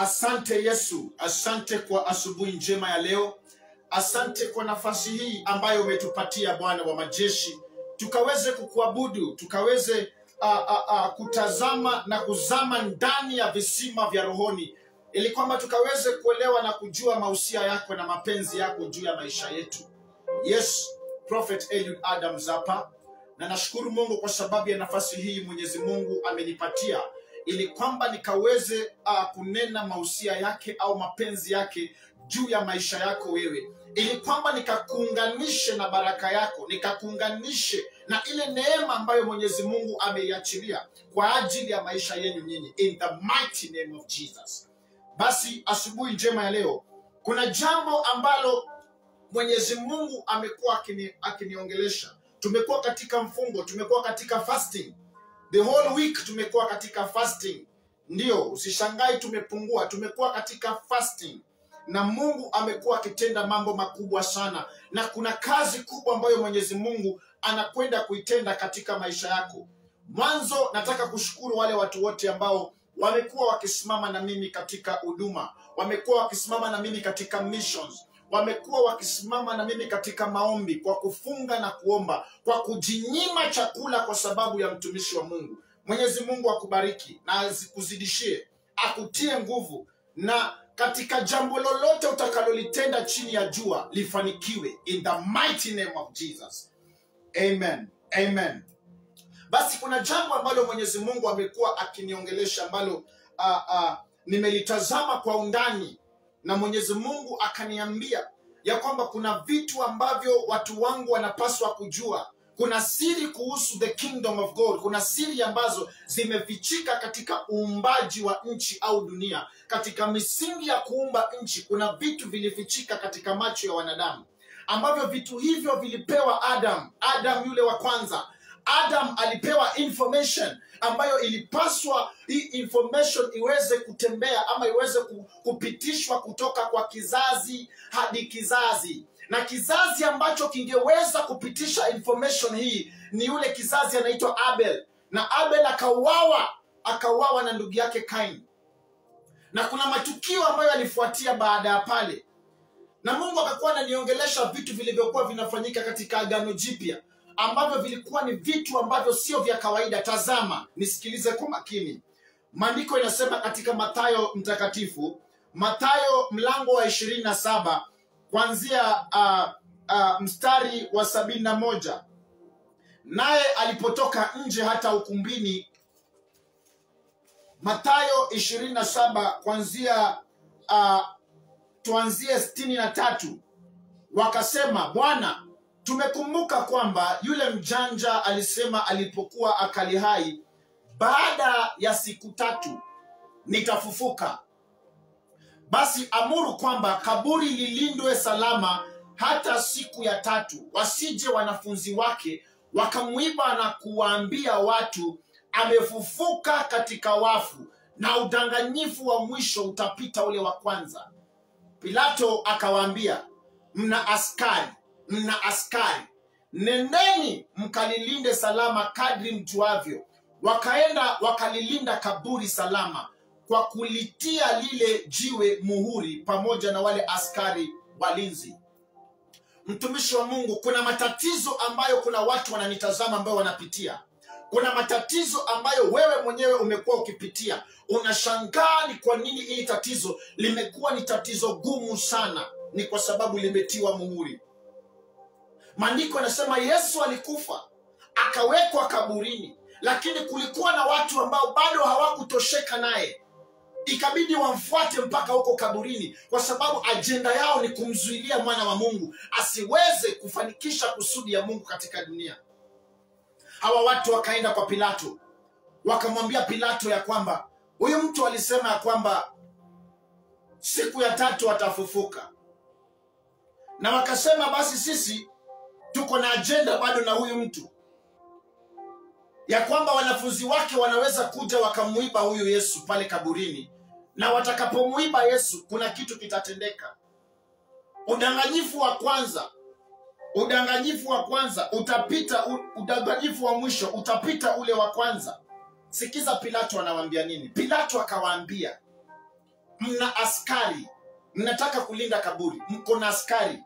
Asante Yesu, asante kwa asubuhi njema ya leo. Asante kwa nafasi hii ambayo umetupatia Bwana wa majeshi, tukaweze kukuabudu, tukaweze a, a, a, kutazama na kuzama ndani ya visima vya rohoni, ili kwamba tukaweze kuelewa na kujua mausia yako na mapenzi yako juu ya maisha yetu. Yes, Prophet Eliud Adams hapa, na nashukuru Mungu kwa sababu ya nafasi hii Mwenyezi Mungu amenipatia ili kwamba nikaweze uh, kunena mausia yake au mapenzi yake juu ya maisha yako wewe, ili kwamba nikakuunganishe na baraka yako, nikakuunganishe na ile neema ambayo Mwenyezi Mungu ameiachilia kwa ajili ya maisha yenu nyinyi, in the mighty name of Jesus. Basi asubuhi njema ya leo, kuna jambo ambalo Mwenyezi Mungu amekuwa akini, akiniongelesha. Tumekuwa katika mfungo, tumekuwa katika fasting the whole week, tumekuwa katika fasting. Ndio, usishangai tumepungua, tumekuwa katika fasting na Mungu amekuwa akitenda mambo makubwa sana, na kuna kazi kubwa ambayo Mwenyezi Mungu anakwenda kuitenda katika maisha yako. Mwanzo nataka kushukuru wale watu wote ambao wamekuwa wakisimama na mimi katika huduma, wamekuwa wakisimama na mimi katika missions, wamekuwa wakisimama na mimi katika maombi, kwa kufunga na kuomba, kwa kujinyima chakula kwa sababu ya mtumishi wa Mungu. Mwenyezi Mungu akubariki na azikuzidishie, akutie nguvu, na katika jambo lolote utakalolitenda chini ya jua lifanikiwe, in the mighty name of Jesus. Amen. Amen. Basi kuna jambo ambalo Mwenyezi Mungu amekuwa akiniongelesha ambalo uh, uh, nimelitazama kwa undani na Mwenyezi Mungu akaniambia ya kwamba kuna vitu ambavyo watu wangu wanapaswa kujua. Kuna siri kuhusu the kingdom of God. Kuna siri ambazo zimefichika katika uumbaji wa nchi au dunia. Katika misingi ya kuumba nchi, kuna vitu vilifichika katika macho ya wanadamu, ambavyo vitu hivyo vilipewa Adam, Adam yule wa kwanza. Adam alipewa information ambayo ilipaswa hii information iweze kutembea ama iweze kupitishwa kutoka kwa kizazi hadi kizazi, na kizazi ambacho kingeweza kupitisha information hii ni yule kizazi anaitwa Abel, na Abel akauawa, akauawa na ndugu yake Kain, na kuna matukio ambayo yalifuatia baada ya pale. Na Mungu akakuwa ananiongelesha vitu vilivyokuwa vinafanyika katika Agano Jipya ambavyo vilikuwa ni vitu ambavyo sio vya kawaida. Tazama, nisikilize kwa makini. Maandiko inasema katika Mathayo mtakatifu, Mathayo mlango wa ishirini na saba kuanzia uh, uh, mstari wa sabini na moja naye alipotoka nje hata ukumbini. Mathayo ishirini na saba kuanzia uh, tuanzie sitini na tatu wakasema bwana tumekumbuka kwamba yule mjanja alisema alipokuwa akali hai baada ya siku tatu nitafufuka. Basi amuru kwamba kaburi lilindwe salama hata siku ya tatu. Wasije wanafunzi wake wakamwiba na kuwaambia watu amefufuka katika wafu na udanganyifu wa mwisho utapita ule wa kwanza. Pilato akawaambia, mna askari, mna askari, nendeni mkalilinde salama kadri mjuavyo. Wakaenda wakalilinda kaburi salama kwa kulitia lile jiwe muhuri, pamoja na wale askari walinzi. Mtumishi wa Mungu, kuna matatizo ambayo kuna watu wananitazama ambayo wanapitia. Kuna matatizo ambayo wewe mwenyewe umekuwa ukipitia, unashangaa ni kwa nini hili tatizo limekuwa ni tatizo gumu sana. Ni kwa sababu limetiwa muhuri. Maandiko yanasema Yesu alikufa akawekwa kaburini, lakini kulikuwa na watu ambao bado hawakutosheka naye, ikabidi wamfuate mpaka huko kaburini, kwa sababu ajenda yao ni kumzuilia mwana wa Mungu asiweze kufanikisha kusudi ya Mungu katika dunia. Hawa watu wakaenda kwa Pilato, wakamwambia Pilato ya kwamba huyu mtu alisema ya kwamba siku ya tatu atafufuka, na wakasema basi sisi tuko na ajenda bado na huyu mtu, ya kwamba wanafunzi wake wanaweza kuja wakamuiba huyu Yesu pale kaburini, na watakapomuiba Yesu kuna kitu kitatendeka. Udanganyifu wa kwanza udanganyifu wa kwanza utapita, udanganyifu wa mwisho utapita ule wa kwanza. Sikiza Pilato anawaambia nini. Pilato akawaambia, mna askari mnataka kulinda kaburi mko na askari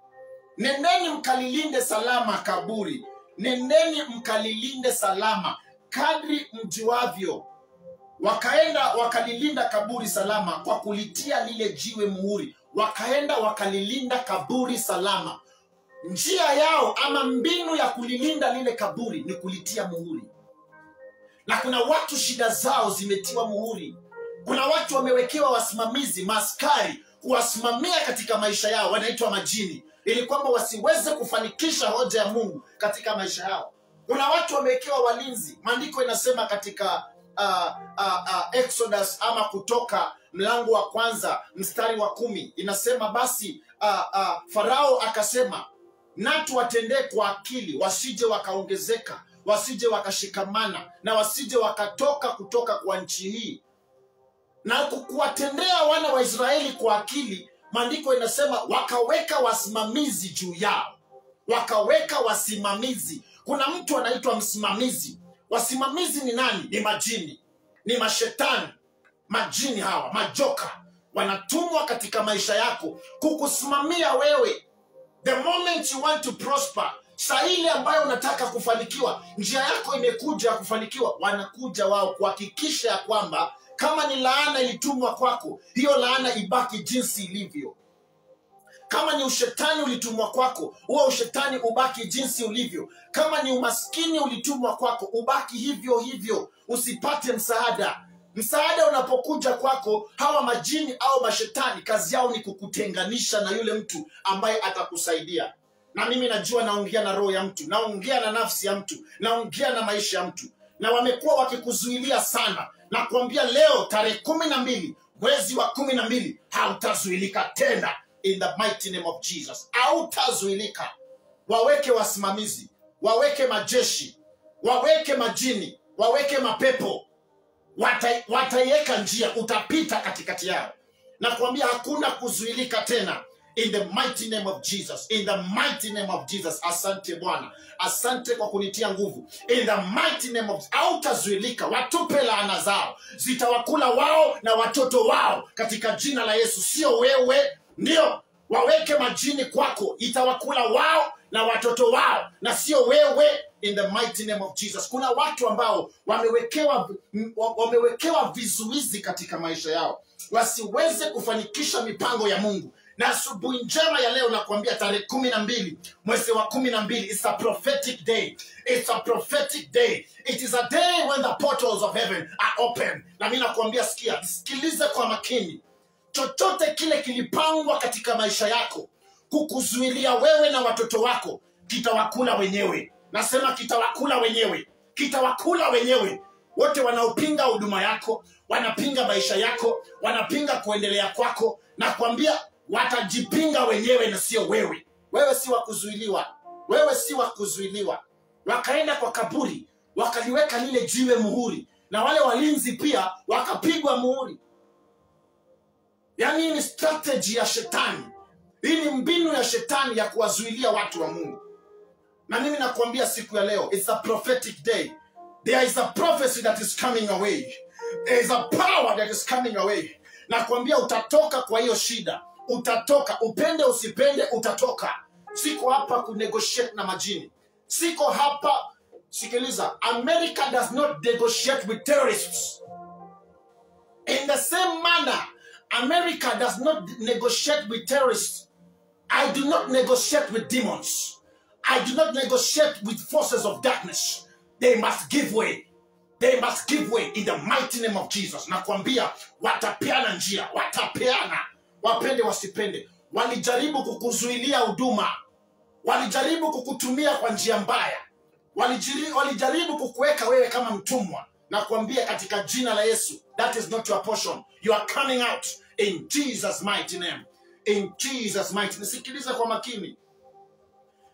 nendeni mkalilinde salama kaburi. Nendeni mkalilinde salama. Kadri mjuavyo wakaenda wakalilinda kaburi salama kwa kulitia lile jiwe muhuri. Wakaenda wakalilinda kaburi salama. Njia yao ama mbinu ya kulilinda lile kaburi ni kulitia muhuri. Na kuna watu shida zao zimetiwa muhuri. Kuna watu wamewekewa wasimamizi maaskari kuwasimamia katika maisha yao wanaitwa majini ili kwamba wasiweze kufanikisha hoja ya mungu katika maisha yao. Kuna watu wamewekewa walinzi. Maandiko inasema katika uh, uh, uh, exodus ama kutoka mlango wa kwanza mstari wa kumi inasema basi uh, uh, farao akasema natu watendee kwa akili wasije wakaongezeka wasije wakashikamana na wasije wakatoka kutoka kwa nchi hii. Na kuwatendea wana wa israeli kwa akili maandiko inasema wakaweka wasimamizi juu yao. Wakaweka wasimamizi. Kuna mtu anaitwa msimamizi. Wasimamizi ni nani? Ni majini. Ni mashetani. Majini hawa majoka. Wanatumwa katika maisha yako kukusimamia wewe. The moment you want to prosper saa ile ambayo unataka kufanikiwa njia yako imekuja ya kufanikiwa wanakuja wao kuhakikisha ya kwamba kama ni laana ilitumwa kwako hiyo laana ibaki jinsi ilivyo. Kama ni ushetani ulitumwa kwako huo ushetani ubaki jinsi ulivyo. Kama ni umaskini ulitumwa kwako ubaki hivyo hivyo. Usipate msaada. Msaada unapokuja kwako hawa majini au mashetani kazi yao ni kukutenganisha na yule mtu ambaye atakusaidia. Na mimi najua naongea na roho ya mtu naongea na nafsi ya mtu naongea na maisha ya mtu. Na wamekuwa wakikuzuilia sana na kuambia leo tarehe kumi na mbili mwezi wa kumi na mbili hautazuilika tena. In the mighty name of jesus. Hautazuilika. Waweke wasimamizi waweke majeshi waweke majini waweke mapepo. Wataiweka njia utapita katikati yao. Na kuambia hakuna kuzuilika tena in the mighty name of jesus. In the mighty name of jesus. Asante bwana. Asante kwa kunitia nguvu. In the mighty name of hautazuilika. Watupe laana zao. Zitawakula wao na watoto wao. Katika jina la yesu. Sio wewe. Ndio. Waweke majini kwako. Itawakula wao na watoto wao. Na sio wewe. In the mighty name of jesus. Kuna watu ambao wamewekewa wamewekewa vizuizi katika maisha yao. Wasiweze kufanikisha mipango ya mungu na asubuhi njema ya leo nakuambia tarehe kumi na mbili mwezi wa kumi na mbili. It's a prophetic day. It's a prophetic day. It is a day when the portals of heaven are open. Na mi nakuambia sikia sikilize kwa makini. Chochote kile kilipangwa katika maisha yako kukuzuilia wewe na watoto wako kitawakula wenyewe. Nasema kitawakula wenyewe. Kitawakula wenyewe. Wote wanaopinga huduma yako wanapinga maisha yako wanapinga kuendelea kwako na kuambia watajipinga wenyewe na sio wewe. Wewe si wakuzuiliwa wewe si wakuzuiliwa wakaenda kwa kaburi wakaliweka lile jiwe muhuri na wale walinzi pia wakapigwa muhuri. Yaani hii ni strategy ya shetani. Hii ni mbinu ya shetani ya kuwazuilia watu wa mungu. Na mimi nakuambia siku ya leo it's a prophetic day. There is a prophecy that is coming away there is a power that is coming away nakuambia utatoka kwa hiyo shida utatoka upende usipende utatoka siko hapa kunegotiate na majini siko hapa sikiliza america does not negotiate with terrorists in the same manner america does not negotiate with terrorists I do not negotiate with demons. I do not negotiate with forces of darkness. They must give way. They must give way in the mighty name of Jesus. Nakwambia watapeana njia, watapeana, wapende wasipende. Walijaribu kukuzuilia huduma, walijaribu kukutumia kwa njia mbaya, walijaribu kukuweka wewe kama mtumwa. na kuambia katika jina la Yesu, that is not your portion. You are coming out in Jesus mighty name. In Jesus mighty. Nisikilize kwa makini,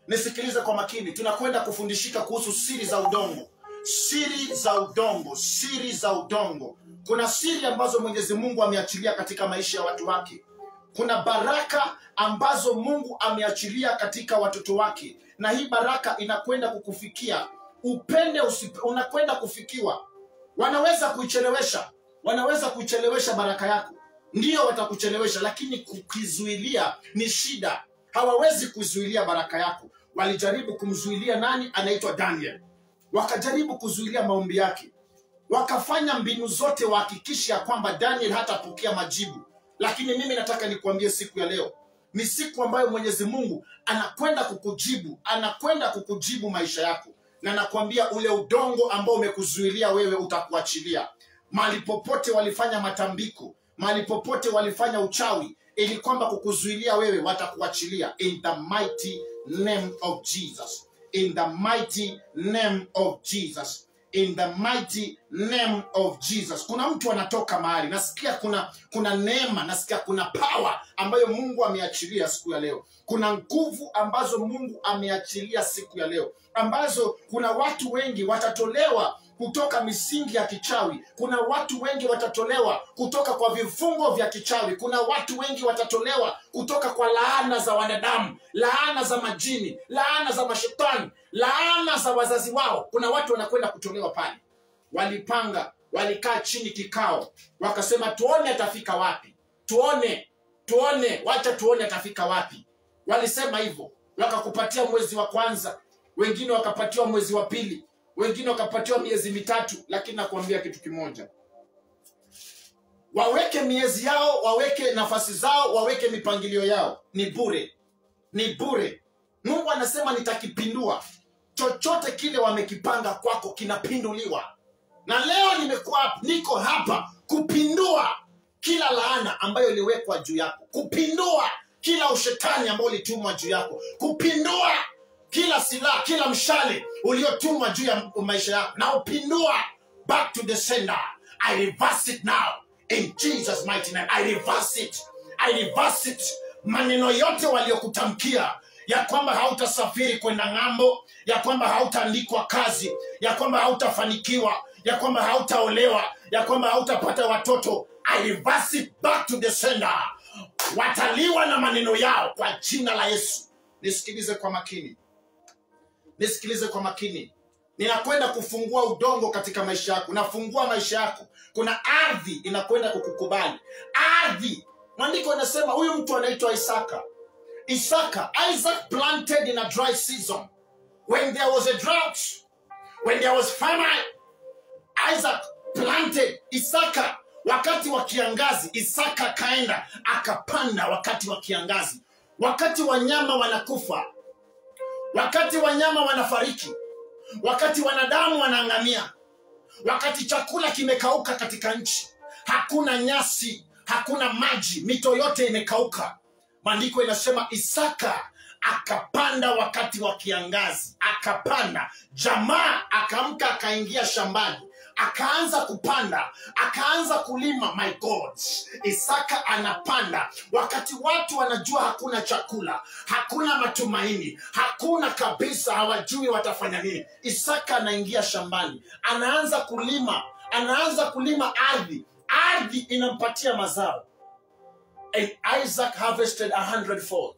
nisikilize kwa makini. Tunakwenda kufundishika kuhusu siri za udongo, siri za udongo, siri za udongo. Kuna siri ambazo Mwenyezi Mungu ameachilia katika maisha ya watu wake. Kuna baraka ambazo Mungu ameachilia katika watoto wake, na hii baraka inakwenda kukufikia, upende usipe, unakwenda kufikiwa. Wanaweza kuichelewesha, wanaweza kuichelewesha baraka yako, ndio watakuchelewesha lakini kukizuilia ni shida. Hawawezi kuzuilia baraka yako. Walijaribu kumzuilia nani? Anaitwa daniel. Wakajaribu kuzuilia maombi yake. Wakafanya mbinu zote wahakikishe ya kwamba daniel hatapokea majibu lakini mimi nataka nikuambie siku ya leo ni siku ambayo mwenyezi mungu anakwenda kukujibu anakwenda kukujibu maisha yako. Na nakwambia ule udongo ambao umekuzuilia wewe utakuachilia. Mahali popote walifanya matambiko mahali popote walifanya uchawi ili kwamba kukuzuilia wewe watakuachilia. In the mighty name of jesus. In the mighty name of jesus in the mighty name of jesus. Kuna mtu anatoka mahali nasikia kuna kuna neema nasikia kuna power ambayo mungu ameachilia siku ya leo. Kuna nguvu ambazo mungu ameachilia siku ya leo ambazo kuna watu wengi watatolewa kutoka misingi ya kichawi. Kuna watu wengi watatolewa kutoka kwa vifungo vya kichawi. Kuna watu wengi watatolewa kutoka kwa laana za wanadamu. Laana za majini laana za mashetani laana za wazazi wao. Kuna watu wanakwenda kutolewa pale. Walipanga walikaa chini kikao. Wakasema tuone atafika wapi? Tuone tuone wacha tuone atafika wapi. Walisema hivyo. Wakakupatia mwezi wa kwanza wengine wakapatiwa mwezi wa pili wengine wakapatiwa miezi mitatu lakini nakuambia kitu kimoja. Waweke miezi yao waweke nafasi zao waweke mipangilio yao. Ni bure. Ni bure. Mungu anasema nitakipindua. Chochote kile wamekipanga kwako kinapinduliwa. Na leo nimekuwa niko hapa kupindua kila laana ambayo iliwekwa juu yako. Kupindua kila ushetani ambao ulitumwa juu yako. Kupindua kila silaha kila mshale uliotumwa juu ya maisha yako na upindua back to the sender. I reverse it now. In jesus mighty name i reverse it. I reverse it. Maneno yote waliokutamkia ya kwamba hautasafiri kwenda ng'ambo ya kwamba hautaandikwa kazi ya kwamba hautafanikiwa ya kwamba hautaolewa ya kwamba hautapata watoto i it back to the sender. Wataliwa na maneno yao kwa jina la yesu. Nisikilize kwa makini nisikilize kwa makini. Ninakwenda kufungua udongo katika maisha yako. Nafungua maisha yako. Kuna ardhi inakwenda kukukubali. Ardhi mwandiko anasema huyu mtu anaitwa isaka. Isaka isaac planted in a dry season. When there was a drought when there was famine isaac planted isaka. Wakati wa kiangazi isaka akaenda akapanda wakati wa kiangazi. Wakati wanyama wanakufa wakati wanyama wanafariki wakati wanadamu wanaangamia wakati chakula kimekauka katika nchi hakuna nyasi hakuna maji mito yote imekauka. Maandiko inasema isaka akapanda wakati wa kiangazi akapanda. Jamaa akaamka akaingia shambani akaanza kupanda akaanza kulima my god. Isaka anapanda. Wakati watu wanajua hakuna chakula hakuna matumaini hakuna kabisa hawajui watafanya nini. Isaka anaingia shambani anaanza kulima anaanza kulima ardhi. Ardhi inampatia mazao. And isaac harvested a hundredfold.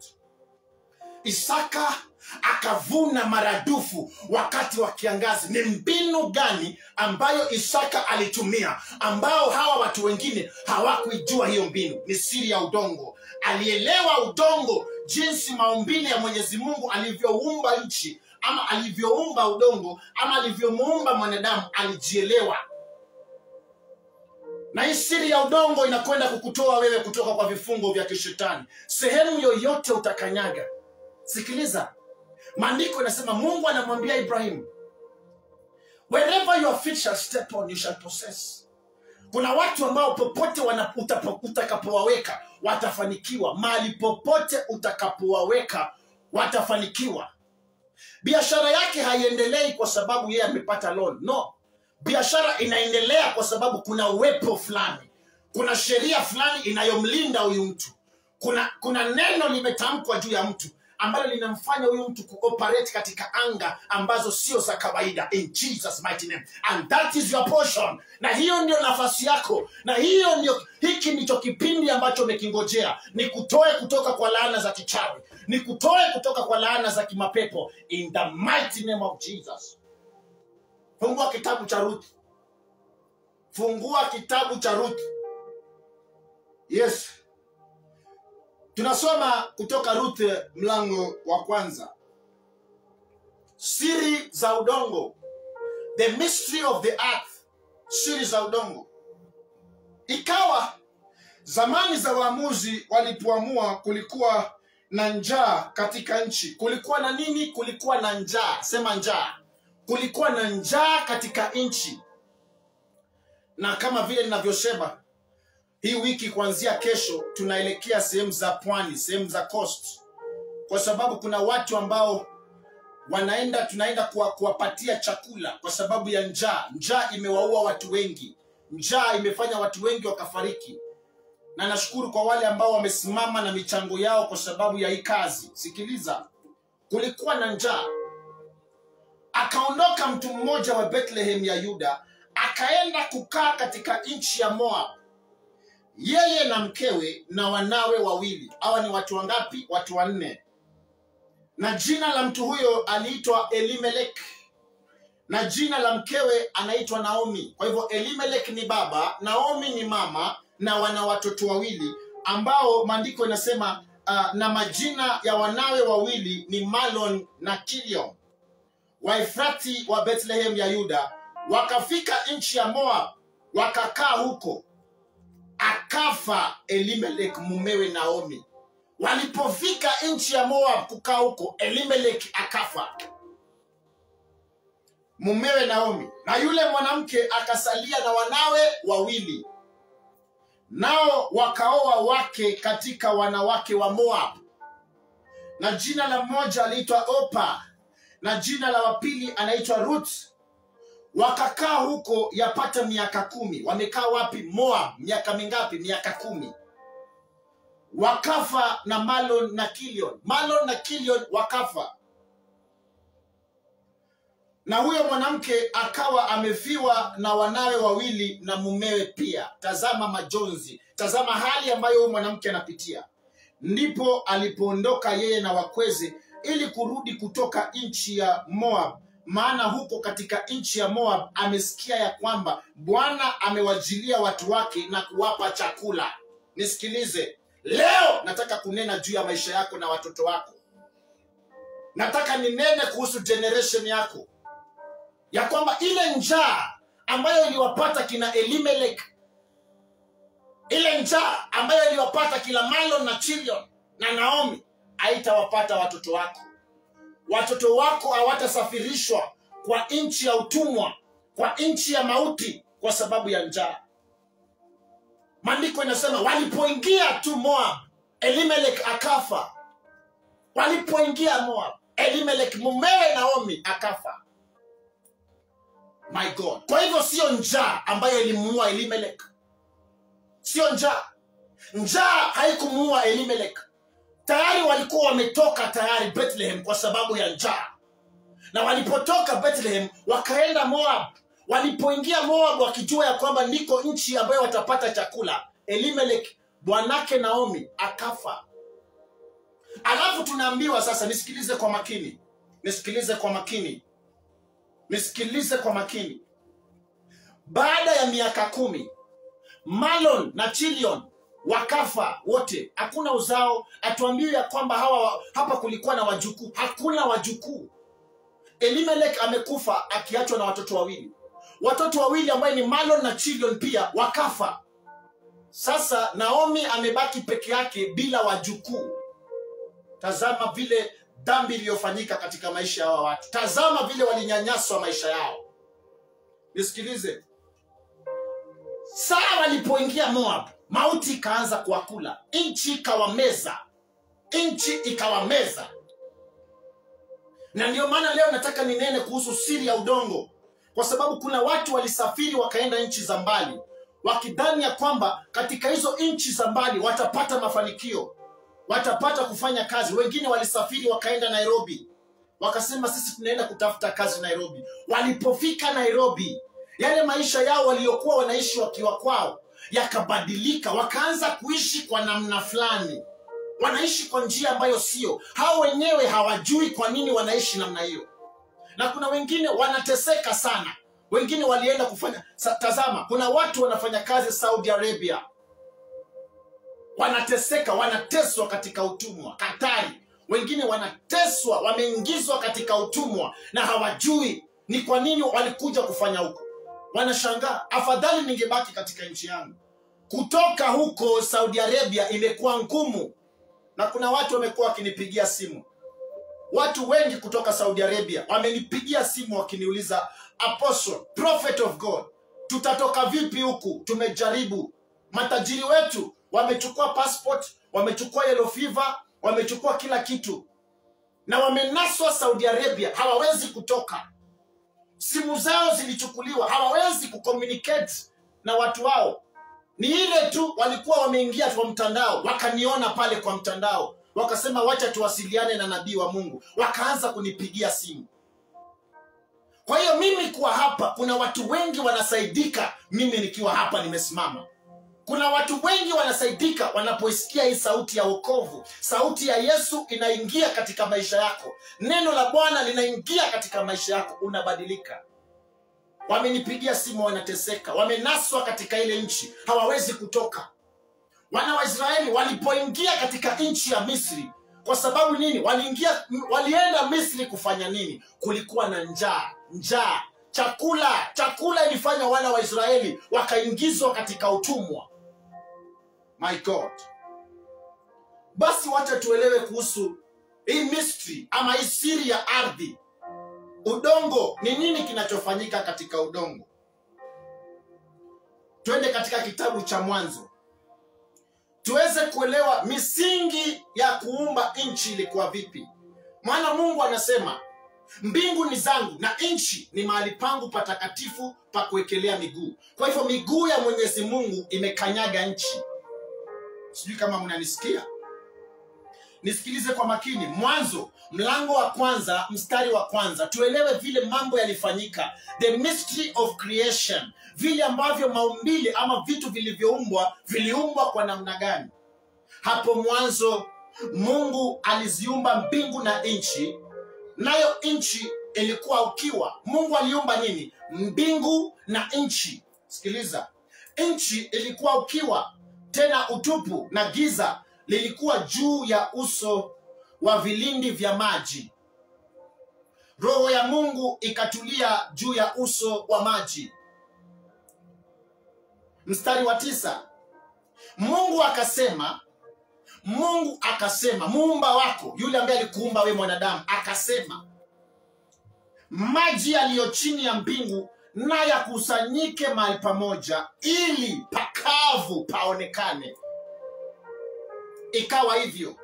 Isaka akavuna maradufu wakati wa kiangazi. Ni mbinu gani ambayo isaka alitumia ambao hawa watu wengine hawakuijua hiyo mbinu? Ni siri ya udongo. Alielewa udongo jinsi maumbile ya mwenyezi mungu alivyoumba nchi ama alivyoumba udongo ama alivyomuumba mwanadamu alijielewa. Na hii siri ya udongo inakwenda kukutoa wewe kutoka kwa vifungo vya kishetani. Sehemu yoyote utakanyaga. Sikiliza maandiko inasema mungu anamwambia ibrahim wherever your feet shall step on you shall possess. Kuna watu ambao popote utakapowaweka watafanikiwa. Mali popote utakapowaweka watafanikiwa. Biashara yake haiendelei kwa sababu yeye amepata loan. No. Biashara inaendelea kwa sababu kuna uwepo fulani. Kuna sheria fulani inayomlinda huyu mtu. Kuna kuna neno limetamkwa juu ya mtu ambalo linamfanya huyu mtu kuoperate katika anga ambazo sio za kawaida. In jesus mighty name. And that is your portion. Na hiyo ndio nafasi yako. Na hiyo ndio hiki ndicho kipindi ambacho umekingojea. Ni kutoe kutoka kwa laana za kichawi. Ni kutoe kutoka kwa laana za kimapepo. In the mighty name of jesus. Fungua kitabu cha ruth. Fungua kitabu cha ruth. Yes, tunasoma kutoka Ruth mlango wa kwanza, siri za udongo, the mystery of the earth, siri za udongo. Ikawa zamani za waamuzi walipoamua, kulikuwa na njaa katika nchi. Kulikuwa na nini? Kulikuwa na njaa. Sema njaa. Kulikuwa na njaa katika nchi, na kama vile ninavyosema hii wiki kuanzia kesho tunaelekea sehemu za pwani, sehemu za coast, kwa sababu kuna watu ambao wanaenda tunaenda kuwa, kuwapatia chakula kwa sababu ya njaa. Njaa imewaua watu wengi, njaa imefanya watu wengi wakafariki, na nashukuru kwa wale ambao wamesimama na michango yao kwa sababu ya hii kazi. Sikiliza, kulikuwa na njaa, akaondoka mtu mmoja wa Bethlehem ya Yuda akaenda kukaa katika nchi ya Moab yeye na mkewe na wanawe wawili. Hawa ni watu wangapi? Watu wanne. Na jina la mtu huyo aliitwa Elimelek, na jina la mkewe anaitwa Naomi. Kwa hivyo Elimelek ni baba, Naomi ni mama, na wana watoto wawili ambao maandiko inasema uh, na majina ya wanawe wawili ni Malon na Kilion, Waefrati wa Bethlehem ya Yuda. Wakafika nchi ya Moab, wakakaa huko akafa Elimelek mumewe Naomi. Walipofika nchi ya Moab kukaa huko, Elimelek akafa. Mumewe Naomi, na yule mwanamke akasalia na wanawe wawili, nao wakaoa wake katika wanawake wa Moab, na jina la mmoja aliitwa Opa. Na jina la wapili anaitwa Ruth wakakaa huko yapata miaka kumi. Wamekaa wapi? Moab. Miaka mingapi? Miaka kumi. Wakafa na Malon na Kilion. Malon na Kilion wakafa, na huyo mwanamke akawa amefiwa na wanawe wawili na mumewe pia. Tazama majonzi, tazama hali ambayo huyo mwanamke anapitia. Ndipo alipoondoka yeye na wakweze ili kurudi kutoka nchi ya Moab maana huko katika nchi ya Moab amesikia ya kwamba Bwana amewajilia watu wake na kuwapa chakula. Nisikilize leo, nataka kunena juu ya maisha yako na watoto wako. Nataka ninene kuhusu generation yako, ya kwamba ile njaa ambayo iliwapata kina Elimelek, ile njaa ambayo iliwapata kila Malon na Chilion na Naomi haitawapata watoto wako watoto wako hawatasafirishwa kwa nchi ya utumwa, kwa nchi ya mauti kwa sababu ya njaa. Maandiko inasema walipoingia tu Moab, Elimelek akafa. Walipoingia Moab, Elimelek mumewe Naomi akafa. My God! Kwa hivyo sio njaa ambayo ilimuua Elimelek, sio njaa. Njaa haikumuua Elimelek tayari walikuwa wametoka tayari Bethlehem kwa sababu ya njaa, na walipotoka Bethlehem wakaenda Moab. Walipoingia Moab wakijua ya kwamba ndiko nchi ambayo watapata chakula, Elimelek bwanake Naomi akafa. Alafu tunaambiwa sasa, nisikilize kwa makini, nisikilize kwa makini, nisikilize kwa makini. Baada ya miaka kumi Malon na Chilion wakafa wote, hakuna uzao. Atuambie ya kwamba hawa hapa kulikuwa na wajukuu, hakuna wajukuu. Elimelek amekufa akiachwa na watoto wawili, watoto wawili ambaye ni Malon na Chilion pia wakafa. Sasa Naomi amebaki peke yake bila wajukuu. Tazama vile dhambi iliyofanyika katika maisha ya hawa watu, tazama vile walinyanyaswa maisha yao. Nisikilize, Sara alipoingia Moab mauti ikaanza kuwakula, nchi ikawameza, nchi ikawameza. Na ndio maana leo nataka ninene kuhusu siri ya udongo, kwa sababu kuna watu walisafiri wakaenda nchi za mbali wakidhani ya kwamba katika hizo nchi za mbali watapata mafanikio, watapata kufanya kazi. Wengine walisafiri wakaenda Nairobi, wakasema sisi tunaenda kutafuta kazi Nairobi. Walipofika Nairobi, yale maisha yao waliokuwa wanaishi wakiwa kwao yakabadilika, wakaanza kuishi kwa namna fulani, wanaishi kwa njia ambayo sio. Hao wenyewe hawajui kwa nini wanaishi namna hiyo, na kuna wengine wanateseka sana. Wengine walienda kufanya tazama, kuna watu wanafanya kazi Saudi Arabia, wanateseka wanateswa katika utumwa katari wengine wanateswa wameingizwa katika utumwa na hawajui ni kwa nini walikuja kufanya huko wanashangaa afadhali ningebaki katika nchi yangu. Kutoka huko saudi arabia imekuwa ngumu. Na kuna watu wamekuwa wakinipigia simu. Watu wengi kutoka saudi arabia wamenipigia simu wakiniuliza apostle prophet of god tutatoka vipi huku? Tumejaribu. Matajiri wetu wamechukua passport wamechukua yellow fever wamechukua kila kitu. Na wamenaswa saudi arabia hawawezi kutoka simu zao zilichukuliwa. Hawawezi kucommunicate na watu wao. Ni ile tu walikuwa wameingia kwa mtandao wakaniona pale kwa mtandao. Wakasema wacha tuwasiliane na nabii wa mungu. Wakaanza kunipigia simu. Kwa hiyo mimi kuwa hapa kuna watu wengi wanasaidika mimi nikiwa hapa nimesimama kuna watu wengi wanasaidika wanapoisikia hii sauti ya wokovu. Sauti ya yesu inaingia katika maisha yako. Neno la bwana linaingia katika maisha yako unabadilika. Wamenipigia simu wanateseka wamenaswa katika ile nchi hawawezi kutoka. Wana waisraeli walipoingia katika nchi ya misri kwa sababu nini? Waliingia walienda misri kufanya nini? Kulikuwa na njaa njaa. Chakula chakula ilifanya wana wa israeli wakaingizwa katika utumwa my god. Basi wacha tuelewe kuhusu hii mystery ama hii siri ya ardhi. Udongo ni nini kinachofanyika katika udongo? Twende katika kitabu cha mwanzo. Tuweze kuelewa misingi ya kuumba nchi ilikuwa vipi. Maana mungu anasema mbingu ni zangu na nchi ni mahali pangu patakatifu pa kuwekelea miguu. Kwa hivyo miguu ya mwenyezi mungu imekanyaga nchi sijui kama mnanisikia. Nisikilize kwa makini. Mwanzo mlango wa kwanza mstari wa kwanza. Tuelewe vile mambo yalifanyika. The mystery of creation. Vile ambavyo maumbile ama vitu vilivyoumbwa viliumbwa kwa namna gani? Hapo mwanzo mungu aliziumba mbingu na nchi. Nayo nchi ilikuwa ukiwa. Mungu aliumba nini? Mbingu na nchi. Sikiliza. Nchi ilikuwa ukiwa tena utupu na giza lilikuwa juu ya uso wa vilindi vya maji. Roho ya mungu ikatulia juu ya uso wa maji. Mstari wa tisa. Mungu akasema mungu akasema muumba wako yule ambaye alikuumba we mwanadamu akasema maji yaliyo chini ya mbingu na yakusanyike mahali pamoja ili pakavu paonekane. Ikawa hivyo.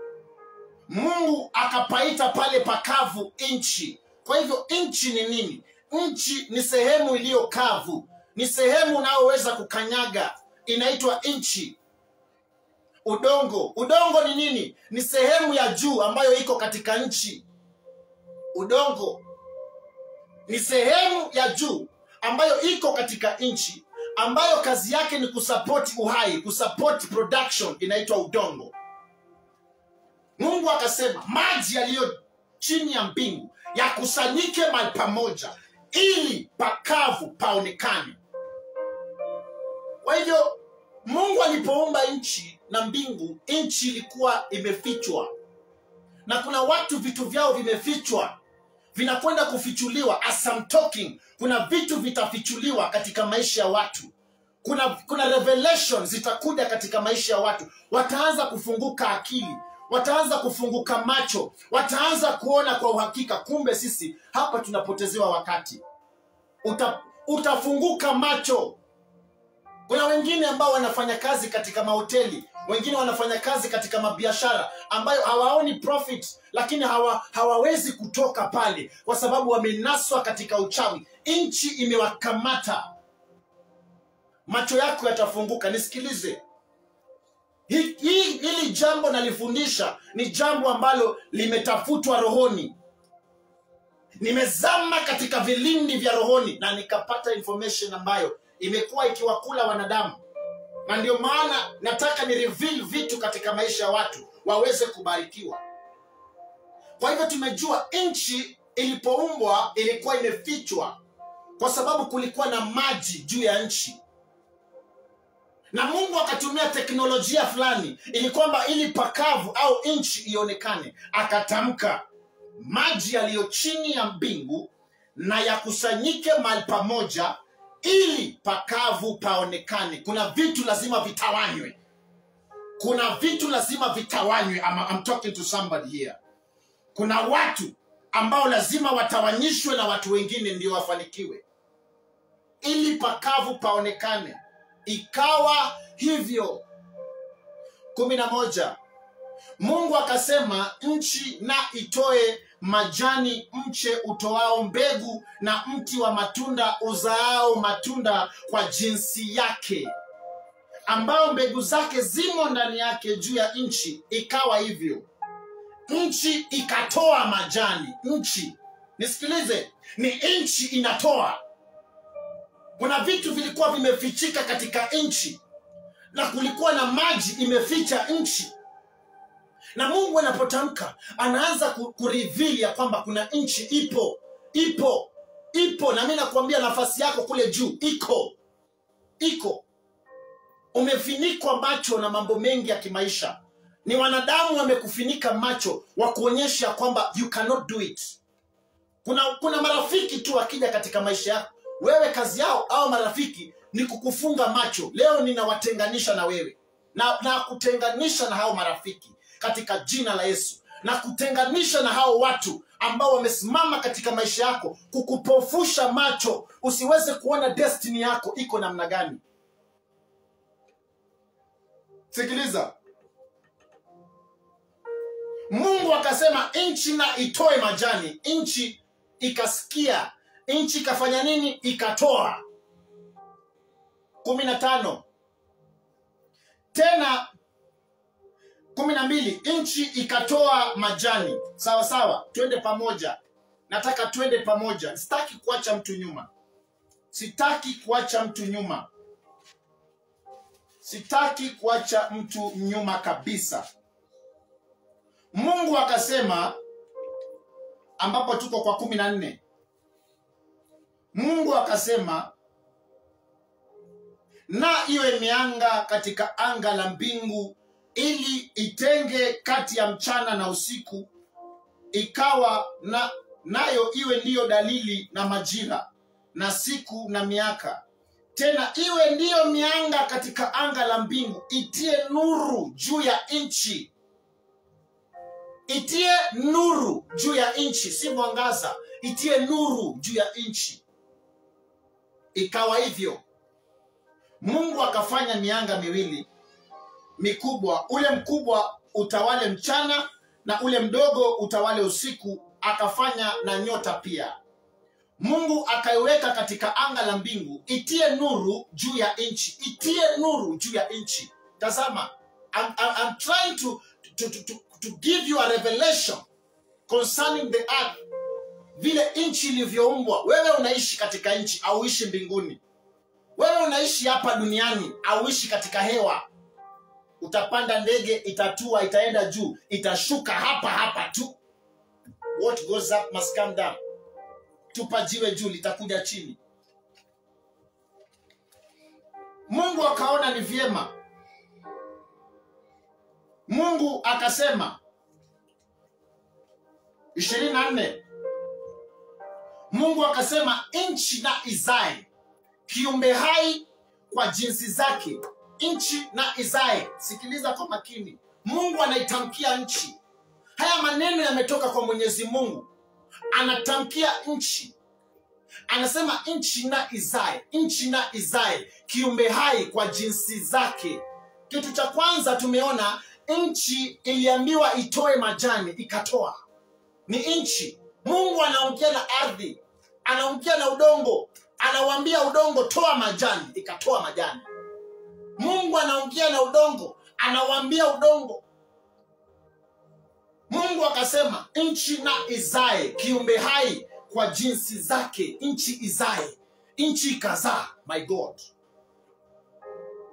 Mungu akapaita pale pakavu nchi. Kwa hivyo nchi ni nini? Nchi ni sehemu iliyo kavu. Ni sehemu unayoweza kukanyaga. Inaitwa nchi. Udongo. Udongo ni nini? Ni sehemu ya juu ambayo iko katika nchi. Udongo. Ni sehemu ya juu ambayo iko katika nchi ambayo kazi yake ni kusapoti uhai kusapoti production inaitwa udongo. Mungu akasema maji yaliyo chini ya mbingu yakusanyike mahali pamoja ili pakavu paonekane. Kwa hivyo mungu alipoumba nchi na mbingu nchi ilikuwa imefichwa. Na kuna watu vitu vyao vimefichwa vinakwenda kufichuliwa as I'm talking. Kuna vitu vitafichuliwa katika maisha ya watu. Kuna kuna revelation zitakuja katika maisha ya watu. Wataanza kufunguka akili. Wataanza kufunguka macho. Wataanza kuona kwa uhakika kumbe sisi hapa tunapotezewa wakati. Uta, utafunguka macho. Kuna wengine ambao wanafanya kazi katika mahoteli wengine wanafanya kazi katika mabiashara ambayo hawaoni profit lakini hawa, hawawezi kutoka pale kwa sababu wamenaswa katika uchawi. Nchi imewakamata. Macho yako yatafunguka. Nisikilize. Hii, hi, hili jambo nalifundisha ni jambo ambalo limetafutwa rohoni. Nimezama katika vilindi vya rohoni na nikapata information ambayo imekuwa ikiwakula wanadamu na ndio maana nataka ni reveal vitu katika maisha ya watu waweze kubarikiwa. Kwa hivyo tumejua nchi ilipoumbwa ilikuwa imefichwa kwa sababu kulikuwa na maji juu ya nchi. Na mungu akatumia teknolojia fulani ili kwamba ili pakavu au nchi ionekane akatamka maji yaliyo chini ya mbingu na yakusanyike mahali pamoja ili pakavu paonekane. Kuna vitu lazima vitawanywe. Kuna vitu lazima vitawanywe. I'm, I'm talking to somebody here. Kuna watu ambao lazima watawanyishwe na watu wengine ndio wafanikiwe. Ili pakavu paonekane. Ikawa hivyo. Kumi na moja. Mungu akasema nchi na itoe majani mche utoao mbegu na mti wa matunda uzaao matunda kwa jinsi yake ambao mbegu zake zimo ndani yake juu ya nchi. Ikawa hivyo. Nchi ikatoa majani. Nchi nisikilize ni nchi inatoa. Kuna vitu vilikuwa vimefichika katika nchi na kulikuwa na maji imeficha nchi na mungu anapotamka anaanza ku- kurivili ya kwamba kuna nchi ipo ipo ipo. Na mi nakuambia nafasi yako kule juu iko iko. Umefinikwa macho na mambo mengi ya kimaisha. Ni wanadamu wamekufinika macho wa kuonyesha kwamba you cannot do it. Kuna kuna marafiki tu wakija katika maisha yako. Wewe kazi yao au marafiki ni kukufunga macho. Leo ninawatenganisha na wewe. Na, na kutenganisha na hao marafiki katika jina la yesu. Na kutenganisha na hao watu ambao wamesimama katika maisha yako kukupofusha macho usiweze kuona destiny yako iko namna gani. Sikiliza. Mungu akasema nchi na itoe majani nchi ikasikia nchi ikafanya nini? Ikatoa. Kumi na tano. Tena kumi na mbili nchi ikatoa majani. Sawa sawa twende pamoja. Nataka twende pamoja. Sitaki kuacha mtu nyuma. Sitaki kuacha mtu nyuma. Sitaki kuacha mtu nyuma kabisa. Mungu akasema ambapo tuko kwa kumi na nne. Mungu akasema na iwe mianga katika anga la mbingu ili itenge kati ya mchana na usiku ikawa na nayo iwe ndiyo dalili na majira na siku na miaka. Tena iwe ndiyo mianga katika anga la mbingu itie nuru juu ya nchi. Itie nuru juu ya nchi si mwangaza. Itie nuru juu ya nchi. Ikawa hivyo. Mungu akafanya mianga miwili mikubwa ule mkubwa utawale mchana na ule mdogo utawale usiku akafanya na nyota pia. Mungu akaiweka katika anga la mbingu itie nuru juu ya nchi itie nuru juu ya nchi. Tazama I'm, I'm, trying to, to, to, to, to give you a revelation concerning the earth. Vile nchi ilivyoumbwa wewe unaishi katika nchi auishi mbinguni. Wewe unaishi hapa duniani auishi katika hewa utapanda ndege itatua itaenda juu itashuka hapa hapa tu. What goes up must come down. Tupa jiwe juu litakuja chini. Mungu akaona ni vyema. Mungu akasema ishirini na nne mungu akasema nchi na izae kiumbe hai kwa jinsi zake nchi na izae sikiliza kwa makini. Mungu anaitamkia nchi. Haya maneno yametoka kwa mwenyezi mungu. Anatamkia nchi. Anasema nchi na izae nchi na izae kiumbe hai kwa jinsi zake. Kitu cha kwanza tumeona nchi iliambiwa itoe majani ikatoa. Ni nchi. Mungu anaongea na ardhi anaongea na udongo anawambia udongo toa majani ikatoa majani mungu anaongea na udongo anawambia udongo. Mungu akasema nchi na izae kiumbe hai kwa jinsi zake. Nchi izae nchi ikazaa my god.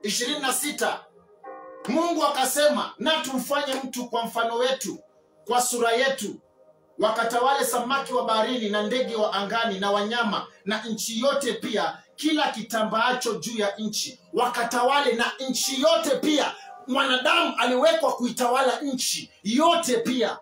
Ishirini na sita mungu akasema na tumfanye mtu kwa mfano wetu kwa sura yetu wakatawale samaki wa baharini na ndege wa angani na wanyama na nchi yote pia kila kitambaacho juu ya nchi wakatawale na nchi yote pia. Mwanadamu aliwekwa kuitawala nchi yote pia.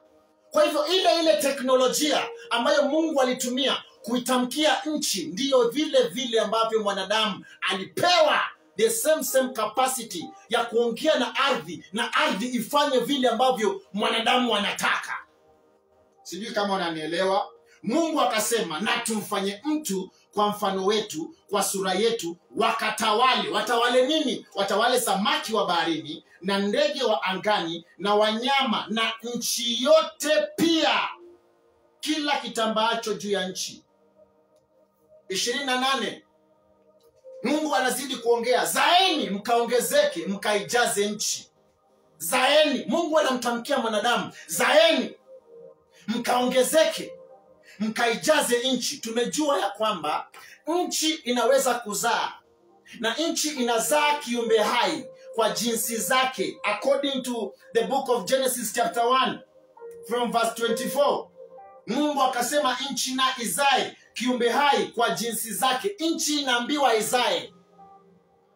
Kwa hivyo ile ile teknolojia ambayo mungu alitumia kuitamkia nchi ndiyo vile vile ambavyo mwanadamu alipewa the same same capacity ya kuongea na ardhi na ardhi ifanye vile ambavyo mwanadamu anataka. Sijui kama unanielewa. Mungu akasema na tumfanye mtu kwa mfano wetu kwa sura yetu wakatawale. Watawale nini? Watawale samaki wa baharini na ndege wa angani na wanyama na nchi yote pia. Kila kitambaacho juu ya nchi. Ishirini na nane. Mungu anazidi kuongea zaeni mkaongezeke mkaijaze nchi. Zaeni. Mungu anamtamkia mwanadamu zaeni mkaongezeke mkaijaze nchi. Tumejua ya kwamba nchi inaweza kuzaa na nchi inazaa kiumbe hai kwa jinsi zake according to the book of genesis chapter 1 from verse 24 mungu akasema nchi na izae kiumbe hai kwa jinsi zake. Nchi inaambiwa izae.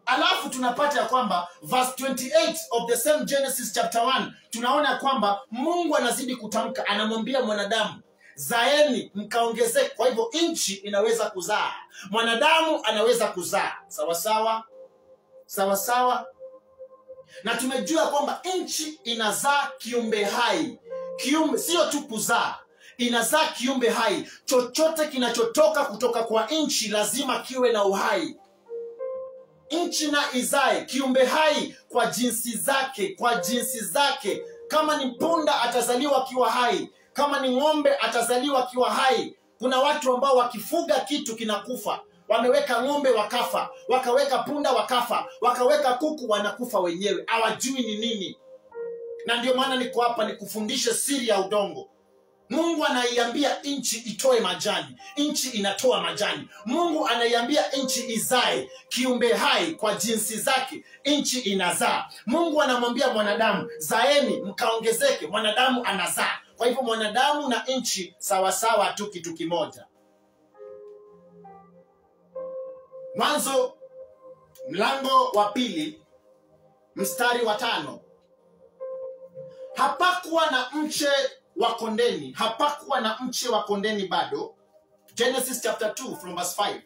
Alafu tunapata ya kwamba verse 28 of the same genesis chapter 1 tunaona kwamba mungu anazidi kutamka anamwambia mwanadamu zaeni mkaongezeke. Kwa hivyo nchi inaweza kuzaa. Mwanadamu anaweza kuzaa. Sawasawa sawasawa na tumejua kwamba nchi inazaa kiumbe hai. Kiumbe sio tu kuzaa. Inazaa kiumbe hai. Chochote kinachotoka kutoka kwa nchi lazima kiwe na uhai. Nchi na izae kiumbe hai kwa jinsi zake kwa jinsi zake. Kama ni punda atazaliwa akiwa hai kama ni ng'ombe atazaliwa akiwa hai kuna watu ambao wakifuga kitu kinakufa. Wameweka ng'ombe wakafa wakaweka punda wakafa wakaweka kuku wanakufa wenyewe. Hawajui ni nini. Na ndio maana niko hapa nikufundishe siri ya udongo. Mungu anaiambia nchi itoe majani nchi inatoa majani. Mungu anaiambia nchi izae kiumbe hai kwa jinsi zake nchi inazaa. Mungu anamwambia mwanadamu zaeni mkaongezeke mwanadamu anazaa kwa hivyo mwanadamu na nchi sawasawa tu kitu kimoja. Mwanzo mlango wa pili mstari wa tano. Hapakuwa na mche wa kondeni hapakuwa na mche wa kondeni bado. Genesis chapter 2 from verse 5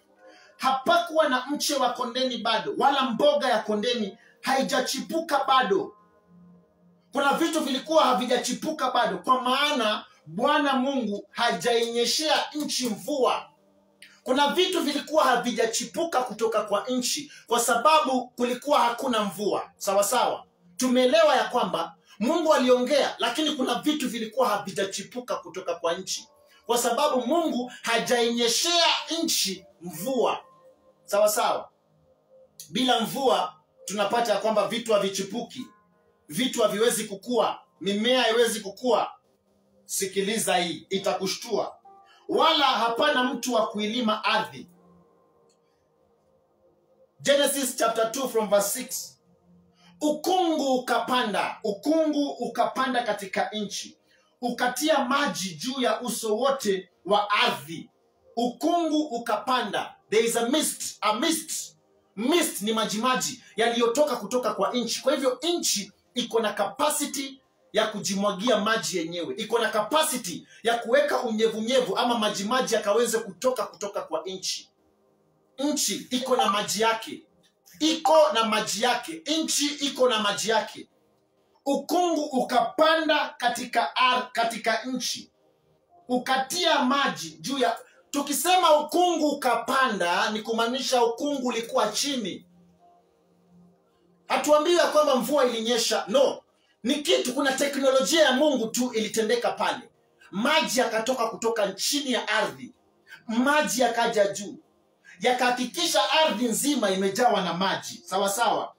hapakuwa na mche wa kondeni bado wala mboga ya kondeni haijachipuka bado kuna vitu vilikuwa havijachipuka bado kwa maana bwana mungu hajainyeshea nchi mvua. Kuna vitu vilikuwa havijachipuka kutoka kwa nchi kwa sababu kulikuwa hakuna mvua. Sawa sawa. Tumeelewa ya kwamba mungu aliongea lakini kuna vitu vilikuwa havijachipuka kutoka kwa nchi kwa sababu mungu hajainyeshea nchi mvua. Sawa sawa. Bila mvua tunapata ya kwamba vitu havichipuki vitu haviwezi kukua. Mimea haiwezi kukua. Sikiliza hii itakushtua. Wala hapana mtu wa kuilima ardhi. Genesis chapter 2 from verse 6 ukungu ukapanda ukungu ukapanda katika nchi. Ukatia maji juu ya uso wote wa ardhi. Ukungu ukapanda. There is a mist, a mist. mist ni majimaji yaliyotoka kutoka kwa nchi. Kwa hivyo nchi iko na capacity ya kujimwagia maji yenyewe. Iko na capacity ya kuweka unyevunyevu ama majimaji yakaweze kutoka kutoka kwa nchi. Nchi iko na maji yake. Iko na maji yake. Nchi iko na maji yake. Ukungu ukapanda katika ar, katika nchi. Ukatia maji juu ya tukisema ukungu ukapanda ni kumaanisha ukungu ulikuwa chini hatuambiwi ya kwamba mvua ilinyesha. No. Ni kitu kuna teknolojia ya mungu tu ilitendeka pale. Maji yakatoka kutoka chini ya ardhi. Maji yakaja juu. Yakahakikisha ardhi nzima imejawa na maji. Sawa sawa.